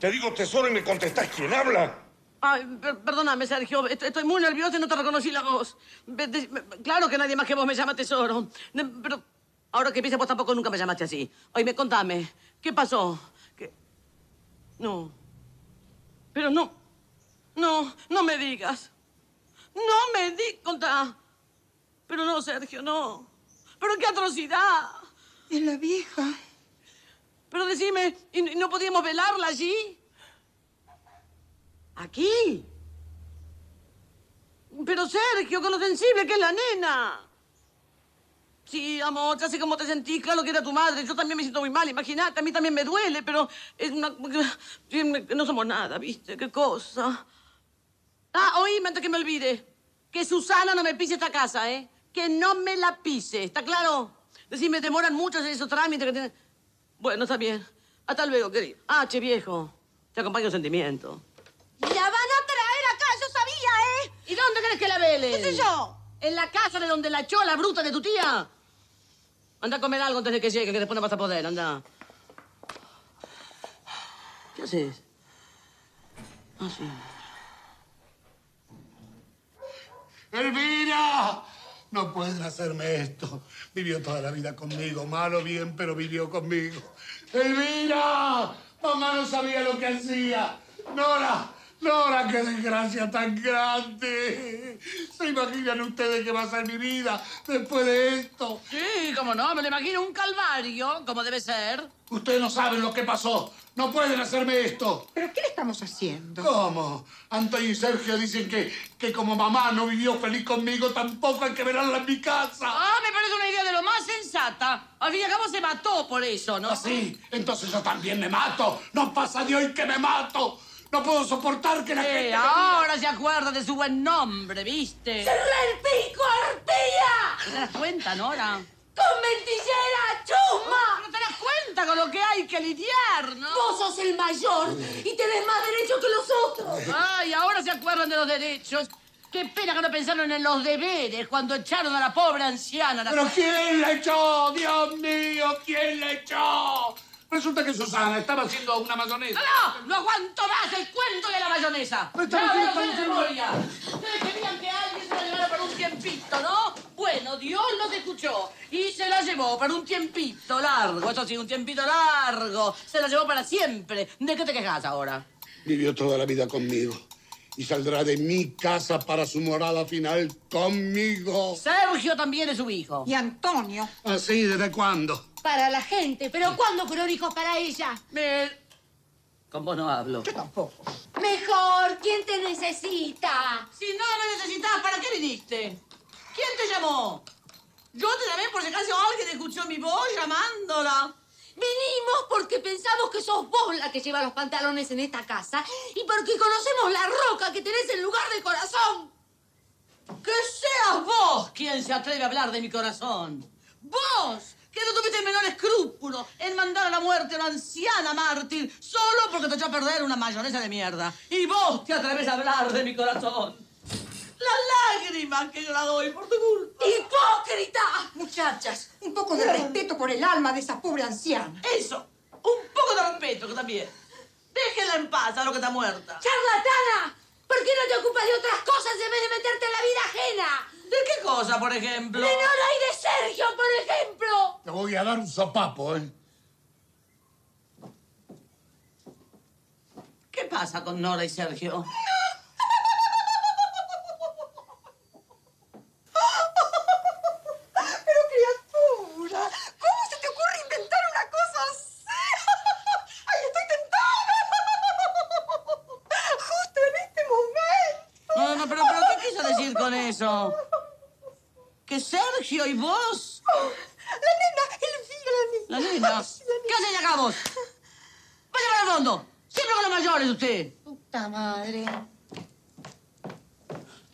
Te digo tesoro y me contestás quién habla. Ay, per- perdóname, Sergio. Estoy, estoy muy nerviosa y no te reconocí la voz. Claro que nadie más que vos me llama tesoro. Pero ahora que pienso, vos tampoco nunca me llamaste así. Oye, contame. ¿Qué pasó? ¿Qué? No. Pero no. No, no me digas. No me di... Contá. Pero no, Sergio, no. Pero qué atrocidad. Es la vieja. Pero decime, ¿y y no podíamos velarla allí? ¿Aquí? Pero Sergio, con lo sensible que es la nena. Sí, amor, ya sé cómo te sentís, claro que era tu madre. Yo también me siento muy mal, imagínate, a mí también me duele, pero es una... *laughs* No somos nada, ¿viste? ¿Qué cosa? Ah, oíme antes que me olvide. Que Susana no me pise esta casa, ¿eh? Que no me la pise, ¿está claro? Decime, demoran mucho hacer esos trámites que tienen... Bueno, está bien. Hasta luego, querido. Ah, che, viejo. Te acompaño el sentimiento. ¡La van a traer acá! ¡Yo sabía, eh! ¿Y dónde querés que la velen? ¿Qué sé yo? ¿En la casa de donde la echó la bruta de tu tía? Anda a comer algo antes de que llegue, que después no vas a poder, anda. ¿Qué haces? Ah, sí. ¡Elvira! No pueden hacerme esto. Vivió toda la vida conmigo, mal o bien, pero vivió conmigo. ¡Elvira! Mamá no sabía lo que hacía. Nora, Nora, qué desgracia tan grande. ¿Se imaginan ustedes qué va a ser mi vida después de esto? Sí, cómo no, me lo imagino un calvario, como debe ser. Ustedes no saben lo que pasó. No pueden hacerme esto. ¿Pero qué le estamos haciendo? ¿Cómo? Antonio y Sergio dicen que, que como mamá no vivió feliz conmigo, tampoco hay que verla en mi casa. Ah, me parece una idea de lo más sensata. Al fin y al cabo se mató por eso, ¿no? ¿Ah, sí? Entonces yo también me mato. No pasa de hoy que me mato. No puedo soportar que la Sí, gente... ahora se acuerda de su buen nombre, ¿viste? ¡Cerré el pico, arpía! ¿Te das cuenta, Nora? ¡Con mentillera, chusma! ¿No te das cuenta con lo que hay que lidiar, no? Vos sos el mayor y tenés más derechos que los otros. Ay, ahora se acuerdan de los derechos. Qué pena que no pensaron en los deberes cuando echaron a la pobre anciana. la- ¿Pero quién la echó? Dios mío, ¿quién la echó? Resulta que Susana estaba haciendo una mayonesa. ¡No! ¡No aguanto más el cuento de la mayonesa! Pero está ¡Ya bien, veo está de bien. memoria! Ustedes querían que alguien se la llevara por un tiempito, ¿no? Bueno, Dios los escuchó y se la llevó por un tiempito largo. Eso sí, un tiempito largo. Se la llevó para siempre. ¿De qué te quejas ahora? Vivió toda la vida conmigo. Y saldrá de mi casa para su morada final conmigo. Sergio también es su hijo. Y Antonio. ¿Así? ¿Desde cuándo? Para la gente, pero ¿cuándo fueron hijos para ella? Me... Con vos no hablo. Yo tampoco. Mejor, ¿quién te necesita? Si no me necesitabas, ¿para qué viniste? ¿Quién te llamó? Yo te llamé por si acaso alguien escuchó mi voz llamándola. Vinimos porque pensamos que sos vos la que lleva los pantalones en esta casa y porque conocemos la roca que tenés en lugar de corazón. Que seas vos quien se atreve a hablar de mi corazón. Vos, que no tuviste el menor escrúpulo en mandar a la muerte a una anciana mártir solo porque te echó a perder una mayonesa de mierda. Y vos te atreves a hablar de mi corazón. Las lágrimas que yo la doy por tu culpa. ¡Hipócrita! Muchachas, un poco de respeto por el alma de esa pobre anciana. Eso, un poco de respeto que también. Déjela en paz a lo que está muerta. ¡Charlatana! ¿Por qué no te ocupas de otras cosas en vez de meterte en la vida ajena? ¿De qué cosa, por ejemplo? De Nora y de Sergio, por ejemplo. Te voy a dar un sopapo, ¿eh? ¿Qué pasa con Nora y Sergio? *laughs* Pero criatura, ¿cómo se te ocurre inventar una cosa así? *laughs* ¡Ay, estoy tentada! *laughs* Justo en este momento. No, no, pero, pero ¿qué quiso decir con eso? ¿Que Sergio y vos? La nena, Elvira, la La nena. nena. ¿Qué hacen acá vos? Vaya para el fondo. Siempre con los mayores usted. Puta madre.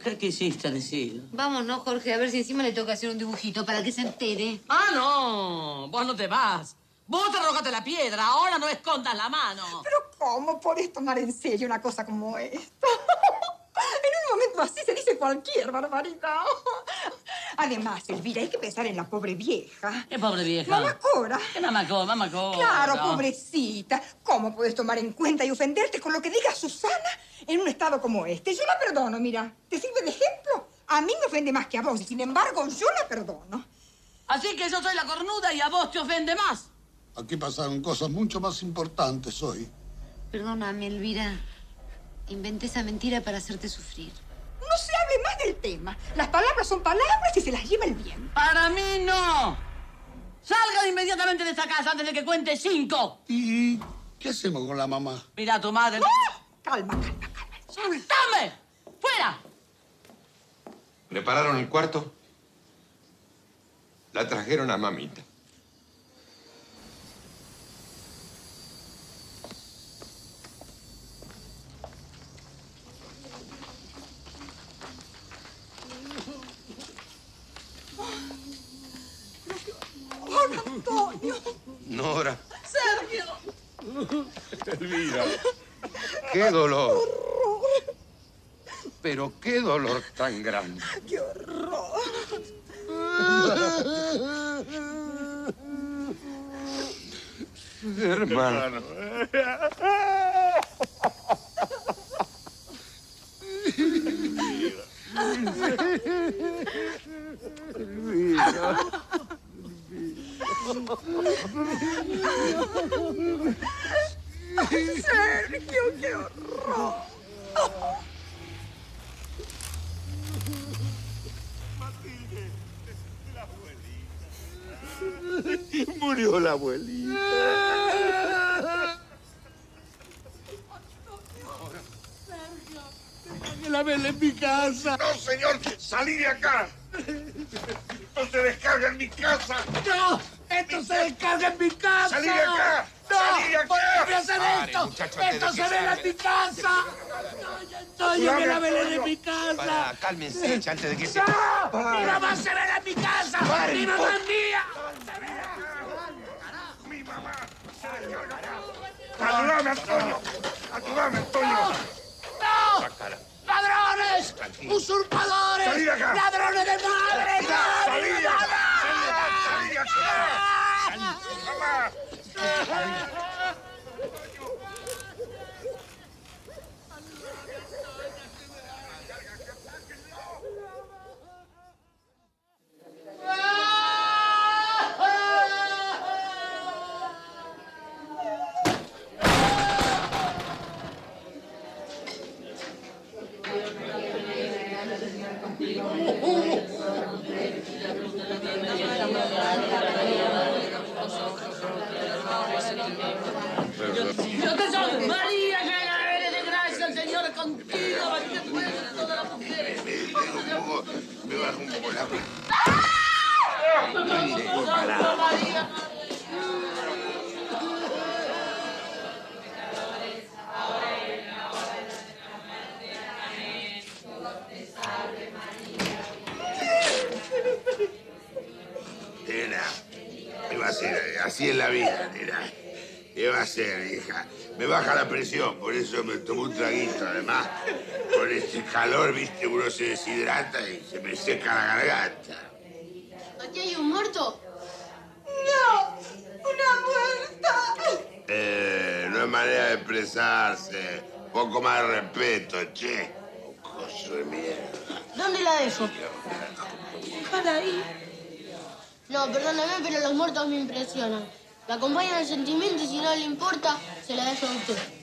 ¿Qué quisiste decir? Vámonos, Jorge, a ver si encima le toca hacer un dibujito para que se entere. Ah, no. Vos no te vas. Vos te arrojaste la piedra. Ahora no escondas la mano. Pero ¿cómo podés tomar en serio una cosa como esta? En un momento así se dice cualquier barbaridad. Además, Elvira, hay que pensar en la pobre vieja. ¿Qué pobre vieja? Mamá Cora. ¿Qué mamá Cora? Mamá Cora? Claro, pobrecita. ¿Cómo puedes tomar en cuenta y ofenderte con lo que diga Susana en un estado como este? Yo la perdono, mira. ¿Te sirve de ejemplo? A mí me ofende más que a vos y sin embargo yo la perdono. Así que yo soy la cornuda y a vos te ofende más. Aquí pasaron cosas mucho más importantes hoy. Perdóname, Elvira. Inventé esa mentira para hacerte sufrir. No se hable más del tema. Las palabras son palabras y se las lleva el viento. Para mí no. Salga inmediatamente de esta casa antes de que cuente cinco. ¿Y qué hacemos con la mamá? Mira a tu madre. Calma, calma, calma. ¡Soltame! ¡Fuera! ¿Prepararon el cuarto? La trajeron a mamita. ¡Oh, Antonio! Nora, ¡Sergio! Elvira. ¡Qué dolor! Pero qué dolor tan grande. ¡Qué horror! Hermano. Sergio, qué horror. Matilde, la abuelita. Murió la abuelita. Sergio, la vela en mi casa. No, señor, salí de acá. No se descarga en mi casa. ¡No! ¡Esto se descarga en mi casa! ¡Salí de acá! ¡No! ¡Salí de acá! ¿Por qué me hacen Pare, esto? muchacho, ¡Esto se vela se en mi casa! ¡No, yo que la vela en mi casa! Para, cálmense, antes de que se... ¡No! Pare. ¡Mi mamá se vela en mi casa! Pare, ¡Mi mamá es mía! Mi mamá se descarga acá. ¡Ayúdame, Antonio! ¡Ayúdame, Antonio! ¡No! Sácala. ¡Ladrones! ¡Usurpadores! ¡Salí de acá! ¡Ladrones de madre! ¡Salí de acá! ¡Salí de acá te soy María, llena eres de gracia, el Señor es contigo, María, tú eres de todas las mujeres. Bajo un poco la... María. Nena, ¿qué va a ser? Así es la vida, nena. ¿Qué va a ser, hija? Me baja la presión, por eso me tomo un traguito. Además, con este calor, viste, uno se deshidrata y se me seca la garganta. ¿Aquí hay un muerto? ¡No! ¡Una muerta! Eh, no es manera de expresarse. Poco más de respeto, che. Coso de mierda. ¿Dónde la dejo? Para ahí. No, perdóname, pero los muertos me impresionan. La acompañan el sentimiento y si no le importa, se la dejo a usted.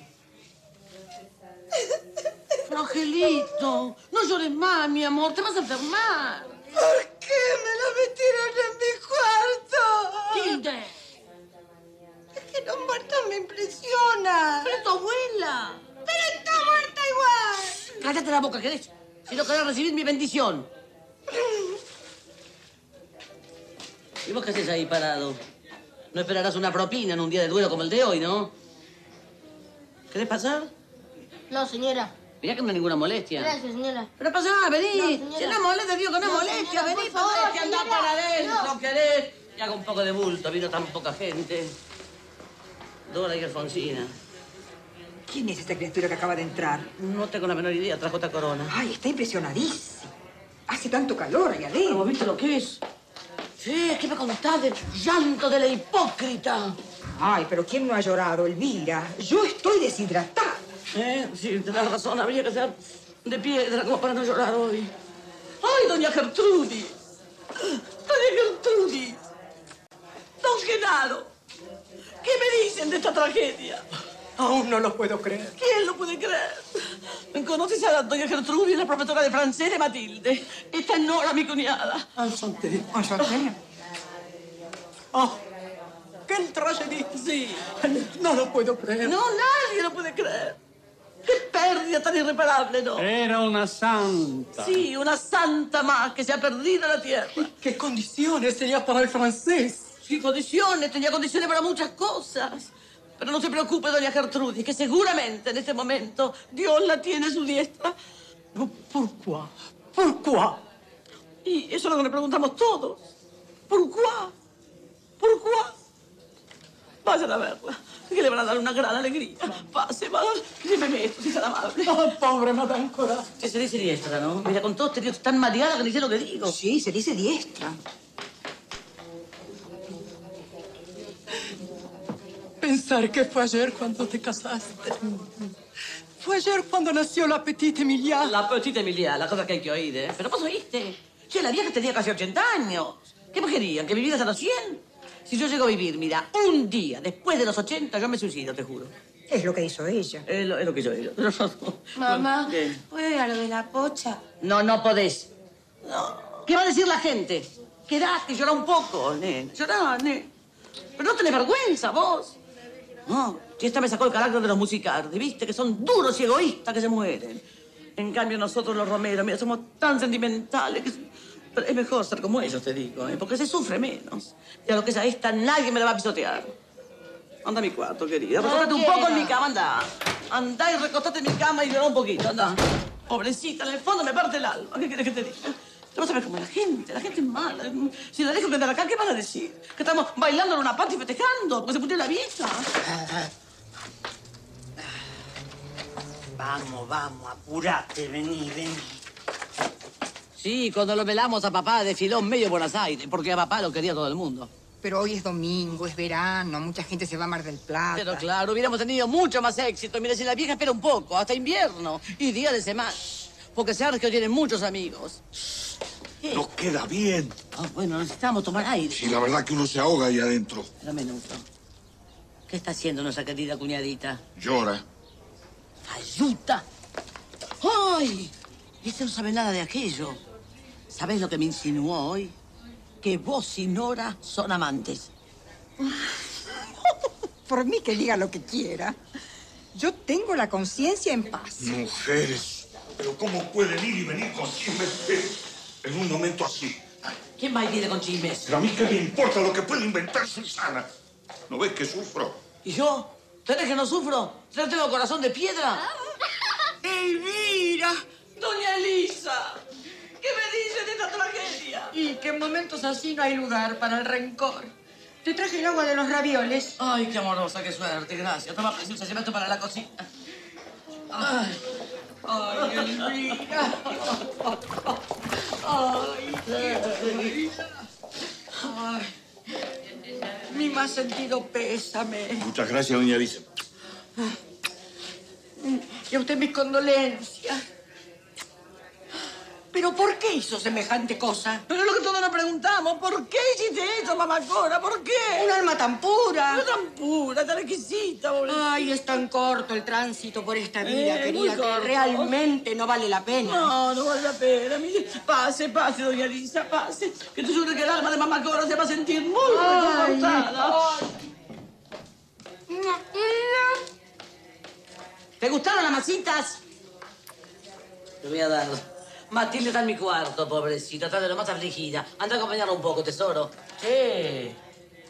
Rogelito, no llores más, mi amor, te vas a enfermar. ¿Por qué me lo metieron en mi cuarto? Tilde, Es que los muertos me impresionan. pero es tu abuela. Pero está muerta igual. Cállate la boca, ¿querés? Si no querés recibir mi bendición. ¿Y vos qué haces ahí parado? No esperarás una propina en un día de duelo como el de hoy, ¿no? ¿Querés pasar? No, señora. Mirá que no hay ninguna molestia. Gracias, señora. Pero pasá, vení. No, si no es molestia, digo que no No, molestia. señora, vení, por favor, que andá para adentro, No. querés. Y haga un poco de bulto, vino tan poca gente. Dora y Alfonsina. ¿Quién es esta criatura que acaba de entrar? No tengo la menor idea, trajo esta corona. Ay, está impresionadísimo. Hace tanto calor ahí adentro. ¿Vos viste lo que es? Sí, ¿qué me contás del llanto de la hipócrita? Ay, pero ¿quién no ha llorado, Elvira? Yo estoy deshidratada. Eh, sí, tenés razón, habría que ser de piedra como para no llorar hoy. ¡Ay, doña Gertrudis! ¡Doña Gertrudis! Don Genaro, ¿qué me dicen de esta tragedia? Aún no lo puedo creer. ¿Quién lo puede creer? ¿Conoces a la doña Gertrudis, la profesora de francés de Matilde? Esta es Nora, mi cuñada. Enchanté. Enchanté. Oh, qué tragedia. Sí. No lo puedo creer. No, nadie lo puede creer. ¡Qué pérdida tan irreparable, no! Era una santa. Sí, una santa más que se ha perdido en la tierra. ¿Qué condiciones tenía para el francés? Sí, condiciones, tenía condiciones para muchas cosas. Pero no se preocupe, doña Gertrudis, que seguramente en este momento Dios la tiene a su diestra. ¿Por qué? ¿Por qué? Y eso es lo que le preguntamos todos. ¿Por qué? ¿Por qué? Vayan a verla, que le van a dar una gran alegría. Pase, va, lléveme esto, si es amable. Oh, pobre Madame Cora. Que se dice diestra, ¿no? Mira, con todo este lío tan mareada que ni sé lo que digo. Sí, se dice diestra. Pensar que fue ayer cuando te casaste. Fue ayer cuando nació la petite Emilia. La petita Emilia, la cosa que hay que oír, ¿eh? Pero vos oíste. Che, la vieja tenía casi 80 años. ¿Qué me querían? ¿Que viviera hasta los 100? Si yo llego a vivir, mira, un día después de los 80, yo me suicido, te juro. Es lo que hizo ella. Es lo, es lo que yo digo. No, no, no. Mamá, ¿Qué? ¿puedo ir a lo de la pocha? No, no podés. ¿Qué va a decir la gente? Quedate, llora un poco, nena. Llorá, nena. Pero no tenés vergüenza, vos. No, si esta me sacó el carácter de los musicardi, ¿viste? Que son duros y egoístas que se mueren. En cambio, nosotros los romeros, mira, somos tan sentimentales que... Pero es mejor ser como ellos, te digo, ¿eh? porque se sufre menos. Y a lo que es a esta, nadie me la va a pisotear. Anda a mi cuarto, querida. Recostate un poco en mi cama, anda. Anda y recostate en mi cama y llora un poquito, anda. Pobrecita, en el fondo me parte el alma. ¿Qué quieres que te diga? Tú vas a ver cómo es la gente, la gente es mala. Si la dejo quedar acá, ¿qué van a decir? Que estamos bailando en una pata y festejando, porque se putea la vieja. Vamos, vamos, apurate, vení, vení. Sí, cuando lo velamos a papá desfiló medio Buenos Aires, porque a papá lo quería todo el mundo. Pero hoy es domingo, es verano, mucha gente se va a Mar del Plata. Pero claro, hubiéramos tenido mucho más éxito. Mire, si la vieja espera un poco, hasta invierno y día de semana. Porque Sergio tiene muchos amigos. No queda bien. Ah, bueno, necesitamos tomar aire. Sí, la verdad que uno se ahoga ahí adentro. Un minuto. ¿Qué está haciendo nuestra querida cuñadita? Llora. ¡Ayuta! ¡Ay! Este no sabe nada de aquello. ¿Sabes lo que me insinuó hoy? Que vos y Nora son amantes. *laughs* Por mí que diga lo que quiera. Yo tengo la conciencia en paz. Mujeres. Pero ¿cómo pueden ir y venir con chismes en- un momento así? ¿Quién va y viene con chismes? Pero a mí qué me importa lo que puede inventar Susana. ¿No ves que sufro? ¿Y yo? ¿Tenés que no sufro? ¿Yo tengo corazón de piedra? ¡Elvira! ¡Doña Elisa! ¿Qué me dicen de esta tragedia? Y que en momentos así no hay lugar para el rencor. Te traje el agua de los ravioles. Ay, qué amorosa, qué suerte, gracias. Toma, preciosa, lleva esto para la cocina. Ay, Ay, Elvira. Ay, qué Ay, mi más sentido pésame. Muchas gracias, doña Elisa. Y a usted mis condolencias. ¿Pero por qué hizo semejante cosa? Pero es lo que todos nos preguntamos. ¿Por qué hiciste eso, mamacora? ¿Por qué? Un alma tan pura. No tan pura, tan exquisita, boludo. Ay, es tan corto el tránsito por esta vida, Eh, querida, que realmente no vale la pena. No, no vale la pena. Mire, pase, pase, doña Elisa, pase. Que te juro que el alma de mamacora se va a sentir muy reconfortada. ¿Te gustaron las masitas? Te voy a dar. Matilde está en mi cuarto, pobrecita. Está de lo más afligida. Anda a acompañarla un poco, tesoro. Che,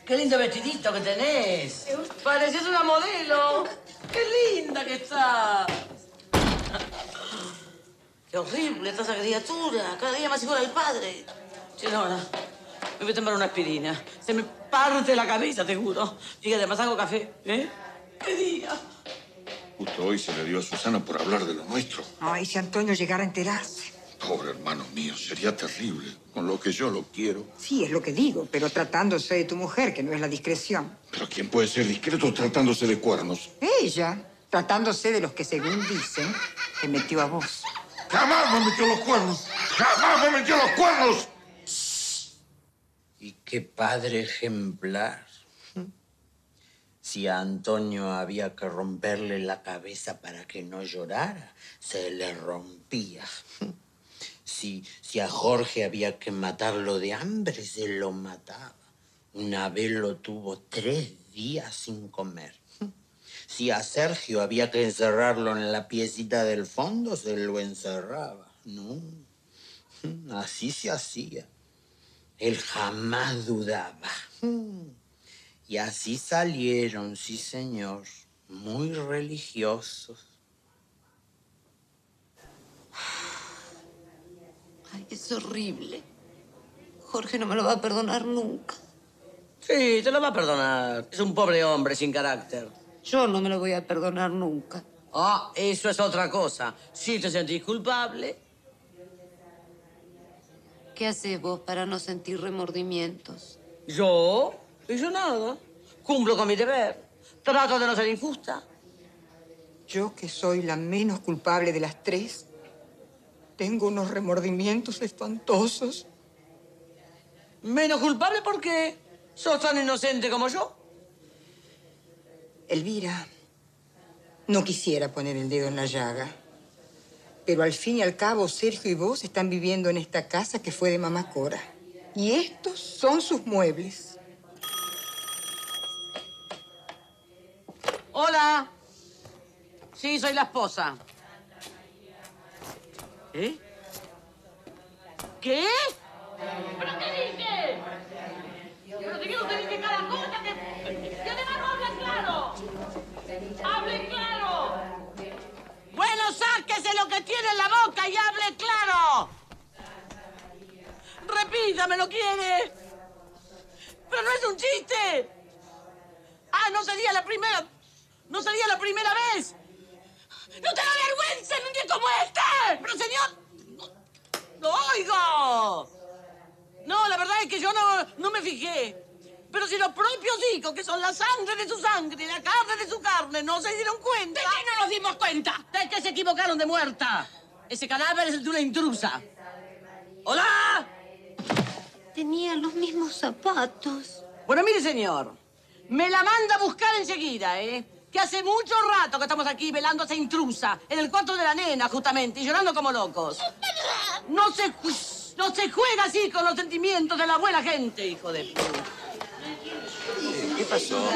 qué lindo vestidito que tenés. Pareces una modelo. Qué linda que estás. Qué horrible está esa criatura. Cada día más igual al padre. Che, Nora, me voy a tomar una aspirina. Se me parte la cabeza, te juro. Y además hago café, ¿eh? ¿Qué día? Justo hoy se le dio a Susana por hablar de lo nuestro. Ay, si Antonio llegara a enterarse. Pobre hermano mío, sería terrible. Con lo que yo lo quiero. Sí, es lo que digo, pero tratándose de tu mujer, que no es la discreción. Pero ¿quién puede ser discreto tratándose de cuernos? Ella, tratándose de los que según dicen, te metió a vos. ¡Jamás me metió los cuernos! ¡Jamás me metió los cuernos! Y qué padre ejemplar. Si a Antonio había que romperle la cabeza para que no llorara, se le rompía. Si, a Jorge había que matarlo de hambre, se lo mataba. Una vez lo tuvo tres días sin comer. Si a Sergio había que encerrarlo en la piecita del fondo, se lo encerraba. No, así se hacía. Él jamás dudaba. Y así salieron, sí, señor, muy religiosos. Ay, es horrible. Jorge no me lo va a perdonar nunca. Sí, te lo va a perdonar. Es un pobre hombre sin carácter. Yo no me lo voy a perdonar nunca. Ah, eso es otra cosa. Si te sentís culpable, ¿Qué haces vos para no sentir remordimientos? yo, y yo nada. Cumplo con mi deber. Trato de no ser injusta. Yo, que soy la menos culpable de las tres, tengo unos remordimientos espantosos. Menos culpable porque sos tan inocente como yo. Elvira, no quisiera poner el dedo en la llaga. Pero al fin y al cabo, Sergio y vos están viviendo en esta casa que fue de mamá Cora. Y estos son sus muebles. Hola. Sí, soy la esposa. ¿Eh? ¿Qué? ¿Pero qué dice? Pero si usted dice cada cosa que... que además no habla claro. ¡Hable claro! Bueno, sáquese lo que tiene en la boca y hable claro. Repítame, ¿lo quiere? Pero no es un chiste. Ah, no sería la primera. No sería la primera vez. ¡No te da vergüenza en un día como este! Pero señor. ¡No oigo! No, la verdad es que yo no, no me fijé. Pero si los propios hijos, que son la sangre de su sangre y la carne de su carne, no se dieron cuenta. ¿De qué no nos dimos cuenta? De que se equivocaron de muerta. Ese cadáver es el de una intrusa. ¡Hola! Tenía los mismos zapatos. Bueno, mire, señor. Me la manda a buscar enseguida, ¿eh? Que hace mucho rato que estamos aquí velando a esa intrusa en el cuarto de la nena, justamente, y llorando como locos. No se, no se juega así con los sentimientos de la buena gente, hijo de puta. ¿Qué pasó?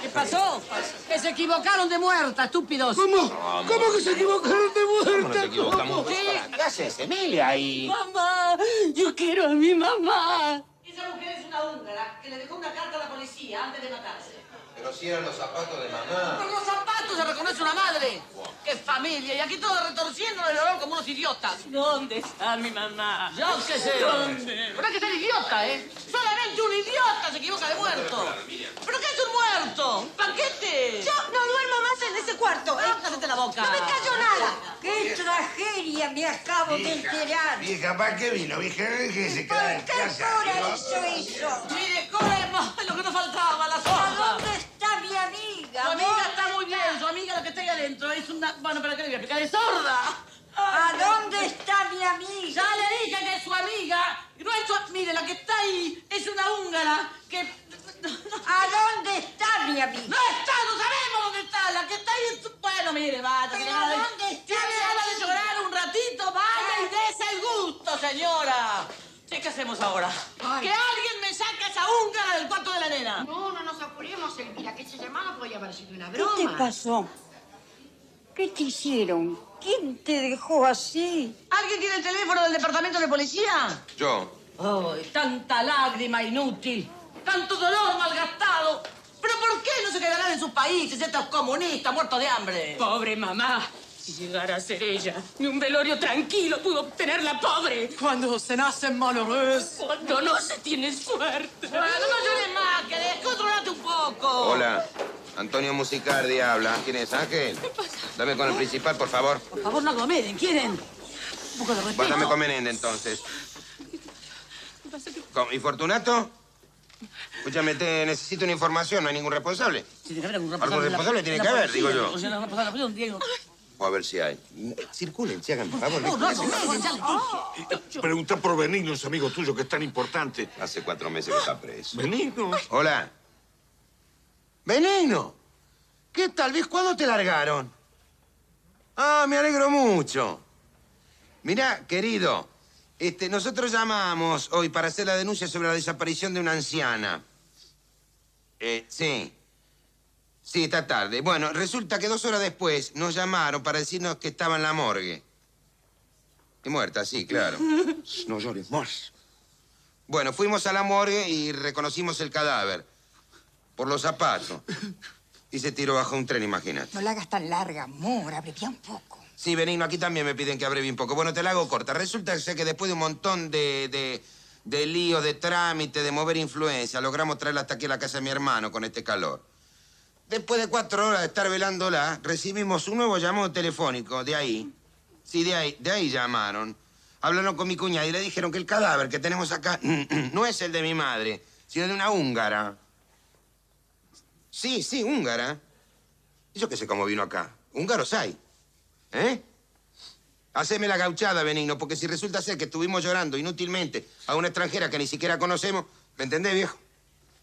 ¿Qué pasó? Que se equivocaron de muerta, estúpidos. ¿Cómo? ¿Cómo que se equivocaron de muerta? nos equivocamos? ¿Qué? haces, Emilia? Y... Mamá, yo quiero a mi mamá. Esa mujer es una húngara que le dejó una carta a la policía antes de matarse. Pero si eran los zapatos de mamá. Por los zapatos se reconoce una madre. ¡Qué familia! Y aquí todos retorciendo el olor como unos idiotas. ¿Dónde está mi mamá? Yo qué sé. ¿Dónde? Pero hay que ser idiota, ¿eh? Solamente un idiota se equivoca de muerto. ¿Pero qué es un muerto? ¿Un paquete? Yo no duermo más en ese cuarto. ¿eh? Cállate la boca. No me callo nada. ¡Qué tragedia me acabo de enterar! Vieja, ¿para qué vino? Vieja, que se queda en ¿Qué casa. Cora hizo eso? Mire, es lo que nos faltaba, la ¿A sorda. dónde está mi amiga? Su amiga ¿Dónde está muy bien, su amiga la que está ahí adentro es una... Bueno, pero ¿qué le voy a explicar? ¡Es sorda! ¿A dónde está mi amiga? Ya le dije que es su amiga. No es su... Mire, la que está ahí es una húngara que... ¿A dónde está mi amiga? No está, no sabemos dónde está. La que está ahí es... su- Bueno, mire, vaya. ¿Pero de- dónde está Tiene ganas de llorar un ratito, vaya y dése el gusto, señora. ¿Qué hacemos ahora? Ay. Que alguien me saque a esa húngara del cuarto de la nena. No, no nos apuremos, Elvira, que esa llamada podría haber sido una ¿Qué broma. te pasó? ¿Qué te hicieron? ¿Quién te dejó así? ¿Alguien tiene el teléfono del departamento de policía? Yo. Ay, tanta lágrima inútil, tanto dolor malgastado. ¿Pero por qué no se quedarán en sus países estos comunistas muertos de hambre? Pobre mamá. Si llegara a ser ella, ni un velorio tranquilo pudo obtener la pobre. Cuando se nacen malheureus. Cuando no se tiene suerte. Bueno, no llores más, que descontrolate un poco. Hola. Antonio Musicardi habla. ¿Quién es, Ángel? Dame con el principal, por favor. Por favor, no aglomeren, ¿quieren? Un poco de respeto. Bueno, dame con Menéndez, entonces. ¿Con- ¿Y Fortunato? Escúchame, te necesito una información. ¿No hay ningún responsable? Tiene que haber algún Algún de la- responsable tiene que haber, digo yo. O sea, la responsable de la policía, un día- O a ver si hay. Circulen, sí, hagan por favor. No, no, no. Pregunta por Benigno, ese amigo tuyo que es tan importante. Hace cuatro meses que está preso. Benigno. Hola. Benigno. ¿Qué tal vez cuándo te largaron? Ah, me alegro mucho. Mirá, querido, este, nosotros llamamos hoy para hacer la denuncia sobre la desaparición de una anciana. Eh, sí. Sí, esta tarde. Bueno, resulta que dos horas después nos llamaron para decirnos que estaba en la morgue. Y muerta, sí, claro. *laughs* No llores más. Bueno, fuimos a la morgue y reconocimos el cadáver. Por los zapatos. Y se tiró bajo un tren, imagínate. No la hagas tan larga, amor. Abrevia un poco. Sí, Benigno, aquí también me piden que abrevie un poco. Bueno, te la hago corta. Resulta que después de un montón de, de, de líos, de trámite, de mover influencia, logramos traerla hasta aquí a la casa de mi hermano con este calor. Después de cuatro horas de estar velándola, recibimos un nuevo llamado telefónico de ahí. Sí, de ahí, de ahí llamaron. Hablaron con mi cuñada y le dijeron que el cadáver que tenemos acá *clears throat* no es el de mi madre, sino de una húngara. Sí, sí, húngara. Y yo qué sé cómo vino acá. Húngaros hay. ¿Eh? Haceme la gauchada, Benigno, porque si resulta ser que estuvimos llorando inútilmente a una extranjera que ni siquiera conocemos, ¿me entendés, viejo?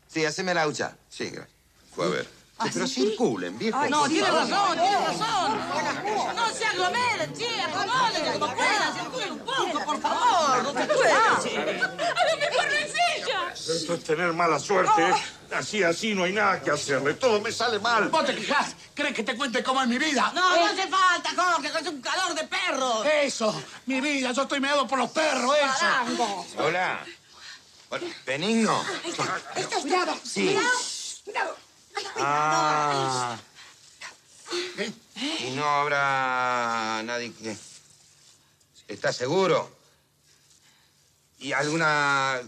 Sí, haceme la gauchada. Sí, gracias. Fue a ver. Sí, pero circulen, viejo. No, por tiene razón, tiene razón. No se aglomeren, sí, acomódense como puedan, circulen un poco, por favor. No se puede. A lo mejor no es ella. Esto es tener mala suerte. ¿eh? nací así, no hay nada que hacerle. Todo me sale mal. ¿Vos te quejás? ¿Crees que te cuente cómo es mi vida? No, no hace falta, Jorge, que es un calor de perro. Eso, mi vida, yo estoy meado por los perros, eso. Parango. Hola. Hola, Benigno. Cuidado. Sí. Cuidado. Ah. Y no habrá nadie que... ¿Estás seguro? ¿Y alguna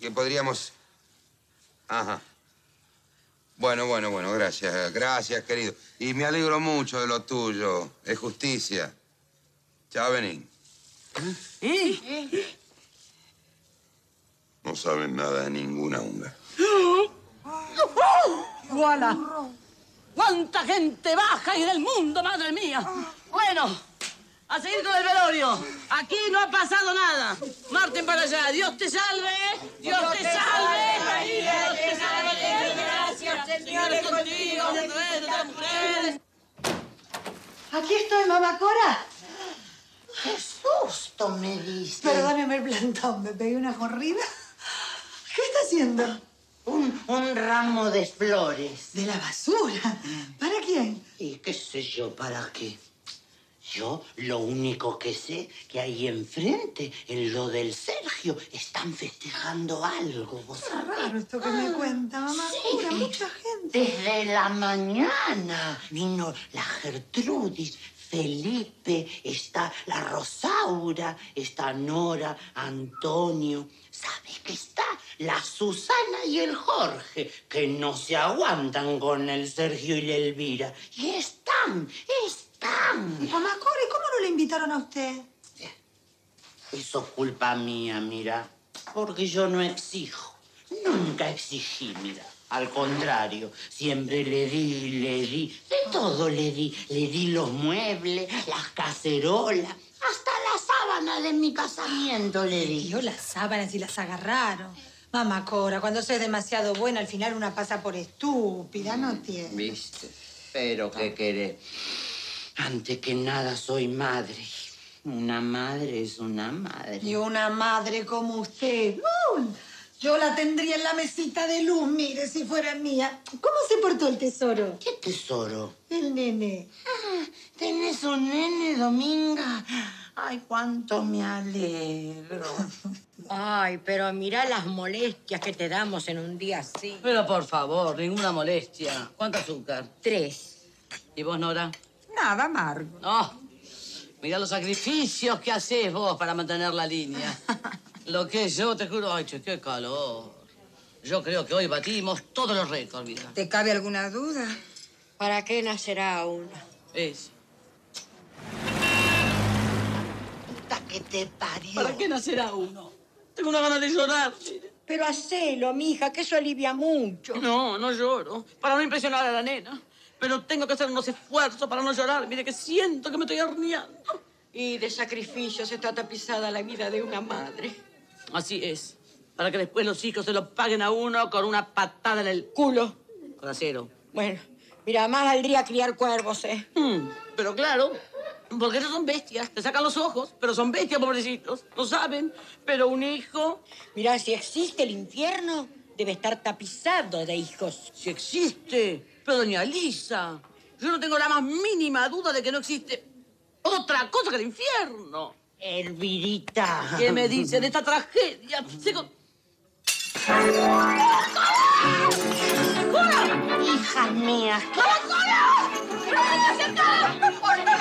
que podríamos...? Ajá. Bueno, bueno, bueno, gracias. Gracias, querido. Y me alegro mucho de lo tuyo. Es justicia. Chao, Benín. No saben nada de ninguna unga. ¡Voilà! ¡Cuánta gente baja y del mundo, madre mía! Bueno, a seguir con el velorio. Aquí no ha pasado nada. Marten para allá. Dios te salve. Dios te salve. Dios te salve. Gracias, Señor, es contigo. Aquí estoy, mamá Cora. ¡Qué susto me diste! Perdóneme el plantón, me pegué una corrida. ¿Qué está haciendo? Un, un ramo de flores. De la basura. ¿Para quién? Y qué sé yo, ¿para qué? Yo lo único que sé que ahí enfrente, en lo del Sergio, están festejando algo. ¿Vos Qué sabés? raro esto que me cuenta, mamá Sí. Cora. Mucha gente. Desde la mañana vino la Gertrudis, Felipe, está la Rosaura, está Nora, Antonio. ¿Sabes que está la Susana y el Jorge, que no se aguantan con el Sergio y la Elvira? Y están, están. Mamá Cora, ¿y cómo no le invitaron a usted? Eso es culpa mía, mira. Porque yo no exijo. Nunca exigí, mira. Al contrario, siempre le di, le di. De todo le di. Le di los muebles, las cacerolas, hasta la sábana de mi casamiento le di. Dio las sábanas y las agarraron. Mamá Cora, cuando sos demasiado buena, al final una pasa por estúpida, ¿no tiene? ¿Viste? Pero, ¿qué querés? Antes que nada, soy madre. Una madre es una madre. Y una madre como usted. ¡uh! Yo la tendría en la mesita de luz, mire, si fuera mía. ¿Cómo se portó el tesoro? ¿Qué tesoro? El nene. Ah, ¿Tenés un nene, Dominga? Ay, cuánto me alegro. Ay, pero mira las molestias que te damos en un día así. Pero por favor, ninguna molestia. ¿Cuánto azúcar? Tres. ¿Y vos, Nora? Nada, amargo. No. Mira los sacrificios que haces vos para mantener la línea. *laughs* Lo que yo te juro, ay, che, qué calor. Yo creo que hoy batimos todos los récords, mira. ¿Te cabe alguna duda? ¿Para qué nacerá uno? Es. Puta que te parió. ¿Para qué nacerá uno? Tengo una gana de llorar. Pero hacelo, mija, que eso alivia mucho. No, no lloro. Para no impresionar a la nena. Pero tengo que hacer unos esfuerzos para no llorar. Mire que siento que me estoy herniando. Y de sacrificios está tapizada la vida de una madre. Así es. Para que después los hijos se lo paguen a uno con una patada en el culo. Con acero. Bueno, mira, más valdría criar cuervos, ¿eh? Hmm, pero claro, porque ellos son bestias. Te sacan los ojos, pero son bestias, pobrecitos. No saben. Pero un hijo... Mira, si existe el infierno, debe estar tapizado de hijos. Si existe. Pero doña Lisa, yo no tengo la más mínima duda de que no existe otra cosa que el infierno. Elvirita. ¿Qué me dicen de esta tragedia? Se con- Hija mía. No,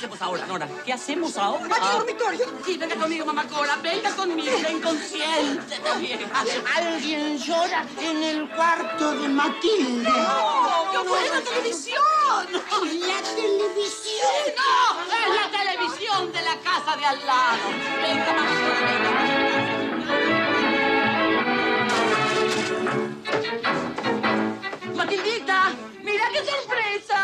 hacemos ahora, Nora? ¿Qué hacemos ahora? ¿A qué dormitorio? Sí, venga conmigo, mamá Cora. Venga conmigo, la inconsciente también. Alguien llora en el cuarto de Matilde. ¡No! ¡Que fue en la televisión! La televisión. ¡No! ¡Es la televisión de la casa de al lado! Venga, mamá Cora, venga. ¡Matildita! ¡Mira qué sorpresa!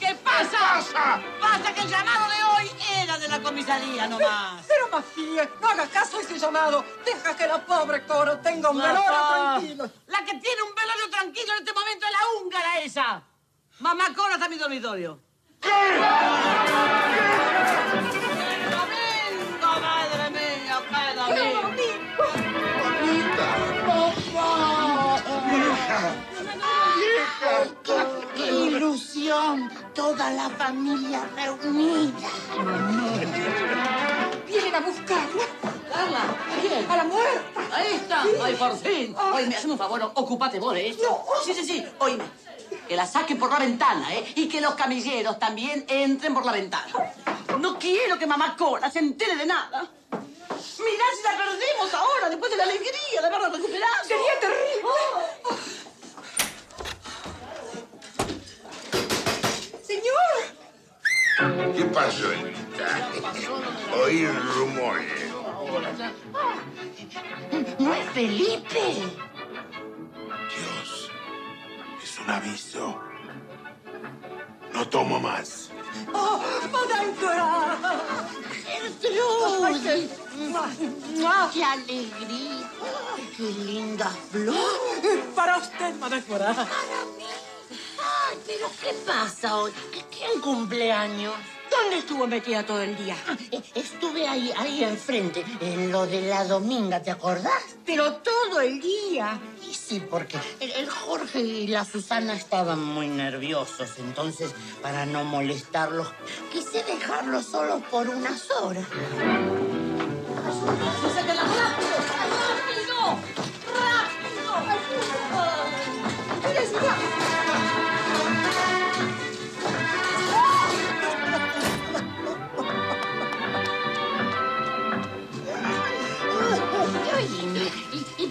¿Qué pasa? Pasa que el llamado de hoy era de la comisaría nomás. No hagas caso a ese llamado. Deja que la pobre Coro tenga un velorio tranquilo. La que tiene un velorio tranquilo en este momento es la húngara esa. Mamá Cora está en mi dormitorio. ¿Qué? domingo, madre mía, qué domingo. ¡Qué ilusión! Toda la familia reunida. Vienen a buscarla. Carla, ¿a quién? A la muerta. Ahí está. Sí. Ay, por fin. Oye, hazme un favor, ocupate vos de esto. Sí, sí, sí. Oíme. Que la saquen por la ventana, ¿eh? Y que los camilleros también entren por la ventana. No quiero que mamá Cora se entere de nada. Mirá si la perdemos ahora, después de la alegría de haberla recuperado. Sería terrible. Señor. ¿Qué pasó, Elvita? *laughs* Oí rumores. ¿No es Felipe? Dios, es un aviso. No tomo más. Oh, Madame. ¡Qué alegría! ¡Qué linda flor! Para usted, Madame Cora. Ay, pero ¿qué pasa hoy? ¿Qué- ¿Quién cumpleaños? ¿Dónde estuvo metida todo el día? Ah, eh, Estuve ahí, ahí enfrente, en lo de la dominga, ¿te acordás? Pero todo el día. Y sí, porque el, el Jorge y la Susana estaban muy nerviosos, entonces, para no molestarlos, quise dejarlos solos por unas horas.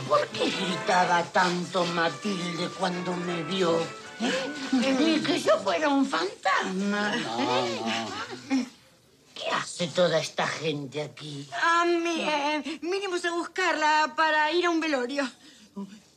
Por qué gritaba tanto Matilde cuando me vio? ¿Eh? Ni que yo fuera un fantasma. ¿Qué hace toda esta gente aquí? Ah, mi- eh, vinimos a buscarla para ir a un velorio.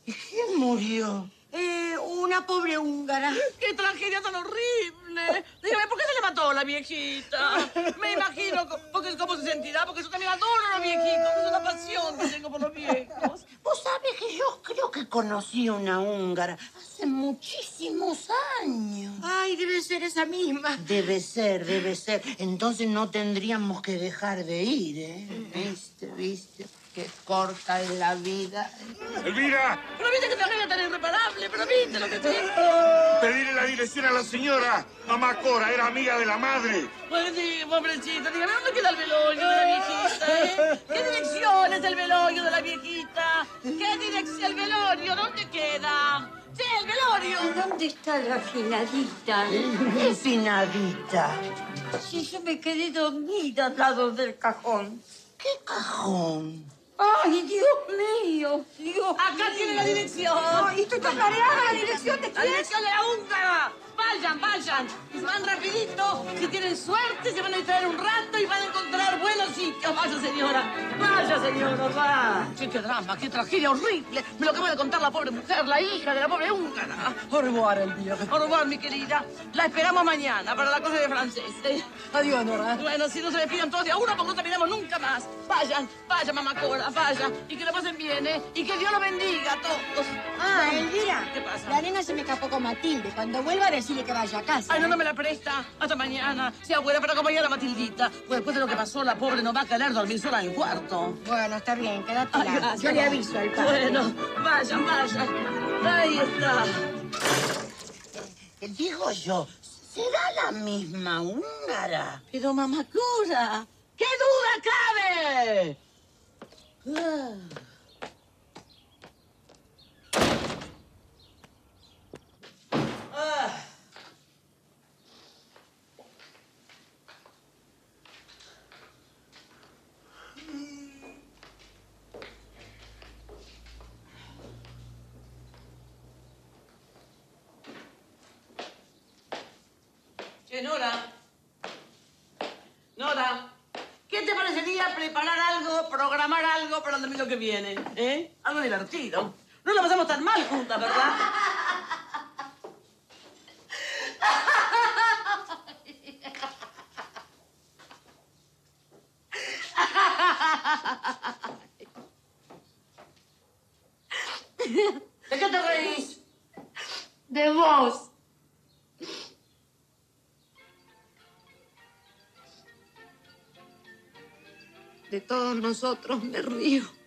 ¿Quién murió? Eh, una pobre húngara. ¡Qué tragedia tan horrible! Dígame, ¿por qué se le mató la viejita? Me imagino, porque cómo se sentirá, porque yo también adoro a los viejitos, es una pasión que tengo por los viejos. Vos sabés que yo creo que conocí una húngara hace muchísimos años. Ay, debe ser esa misma. Debe ser, debe ser. Entonces no tendríamos que dejar de ir, ¿eh? ¿Viste, viste? Qué corta es la vida. ¡Elvira! Pero viste que tragedia tan irreparable, pero viste lo que te Pedirle la dirección a la señora. Mamá Cora era amiga de la madre. Pues sí, pobrecita, dígame, ¿dónde queda el velorio de la viejita, eh? ¿Qué dirección es el velorio de la viejita? ¿Qué dirección el velorio? ¿Dónde queda? Sí, el velorio. ¿Dónde está la finadita? ¿Qué finadita? Si yo me quedé dormida al lado del cajón. ¿Qué cajón? ¡Ay, Dios mío! Dios Acá mío. tiene la dirección. Ay, estoy tan mareada. ¿La dirección de La quién? dirección de la húngara. Vayan, vayan. Van rapidito. Si tienen suerte, se van a distraer un rato y van a encontrar buenos sitios. Vaya, señora. Vaya, señora, va. Qué, qué drama, qué tragedia horrible. Me lo acaba de contar la pobre mujer, la hija de la pobre húngara. Au revoir, Elvira. Au revoir, mi querida. La esperamos mañana para la cosa de francés. ¿eh? Adiós, Nora. Bueno, si no se despidan todos de a uno, porque no terminamos nunca más. Vayan, vayan, mamá Cora, vayan. Y que lo pasen bien, ¿eh? Y que Dios los bendiga a todos. Ah, Elvira. ¿Qué pasa? La nena se me escapó con Matilde. Cuando vuelva, decirle que vaya a casa. Ay, no, ¿eh? no me la presta. Hasta mañana. Sea buena para acompañar a Matildita. Pues después de lo que pasó, la pobre no va a querer dormir sola en el cuarto. Bueno, está bien, quédate. Yo le aviso al padre. Bueno, vayan, vayan. Ahí está. Digo yo, ¿será la misma húngara? Pero mamá Cora, ¿qué duda cabe? Ah. Nora. Nora, ¿qué te parecería preparar algo, programar algo para el domingo que viene? ¿Eh? Algo divertido. No lo pasamos tan mal juntas, ¿verdad? *laughs* ¿De qué te reís? De vos. De todos nosotros me río.